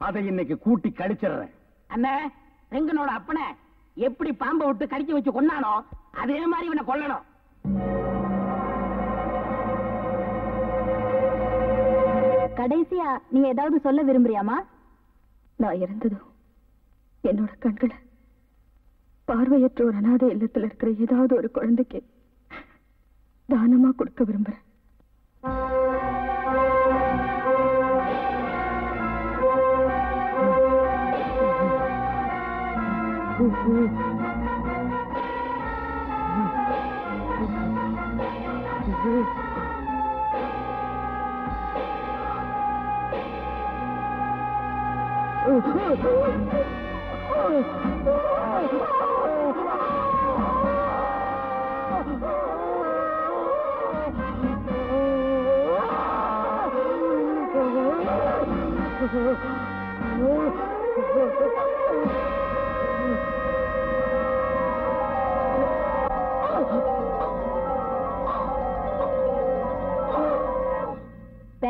அதை இன்னைக்கு கூட்டி கழிச்சிடுறேன் அண்ணே ரெங்கனோட அப்பனை எப்படி பாம்பை விட்டு கடிக்க வச்சு கொன்னானோ அதே மாதிரி இவனை கொல்லணும். கடைசியா நீ ஏதாவது சொல்ல விரும்புறியாமா நான் இறந்ததும் என்னோட கண்களை பார்வையற்ற ஒரு அனாதை இல்லத்துல இருக்கிற ஏதாவது ஒரு குழந்தைக்கு தானமா கொடுக்க விரும்புறேன். Oh,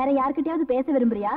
வேற யார்கிட்டயாவது பேச விரும்புறியா?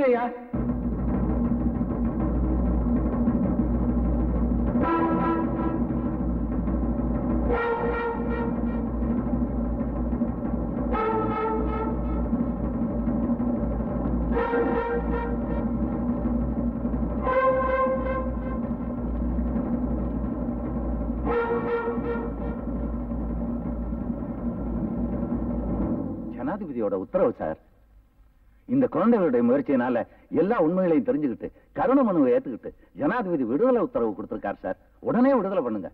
गया। குழந்தைகளுடைய முயற்சியினால எல்லா உண்மைகளையும் தெரிஞ்சுக்கிட்டு கருண மனுவை ஏத்துக்கிட்டு ஜனாதிபதி விடுதலை உத்தரவு கொடுத்திருக்காரு சார். உடனே விடுதலை பண்ணுங்க.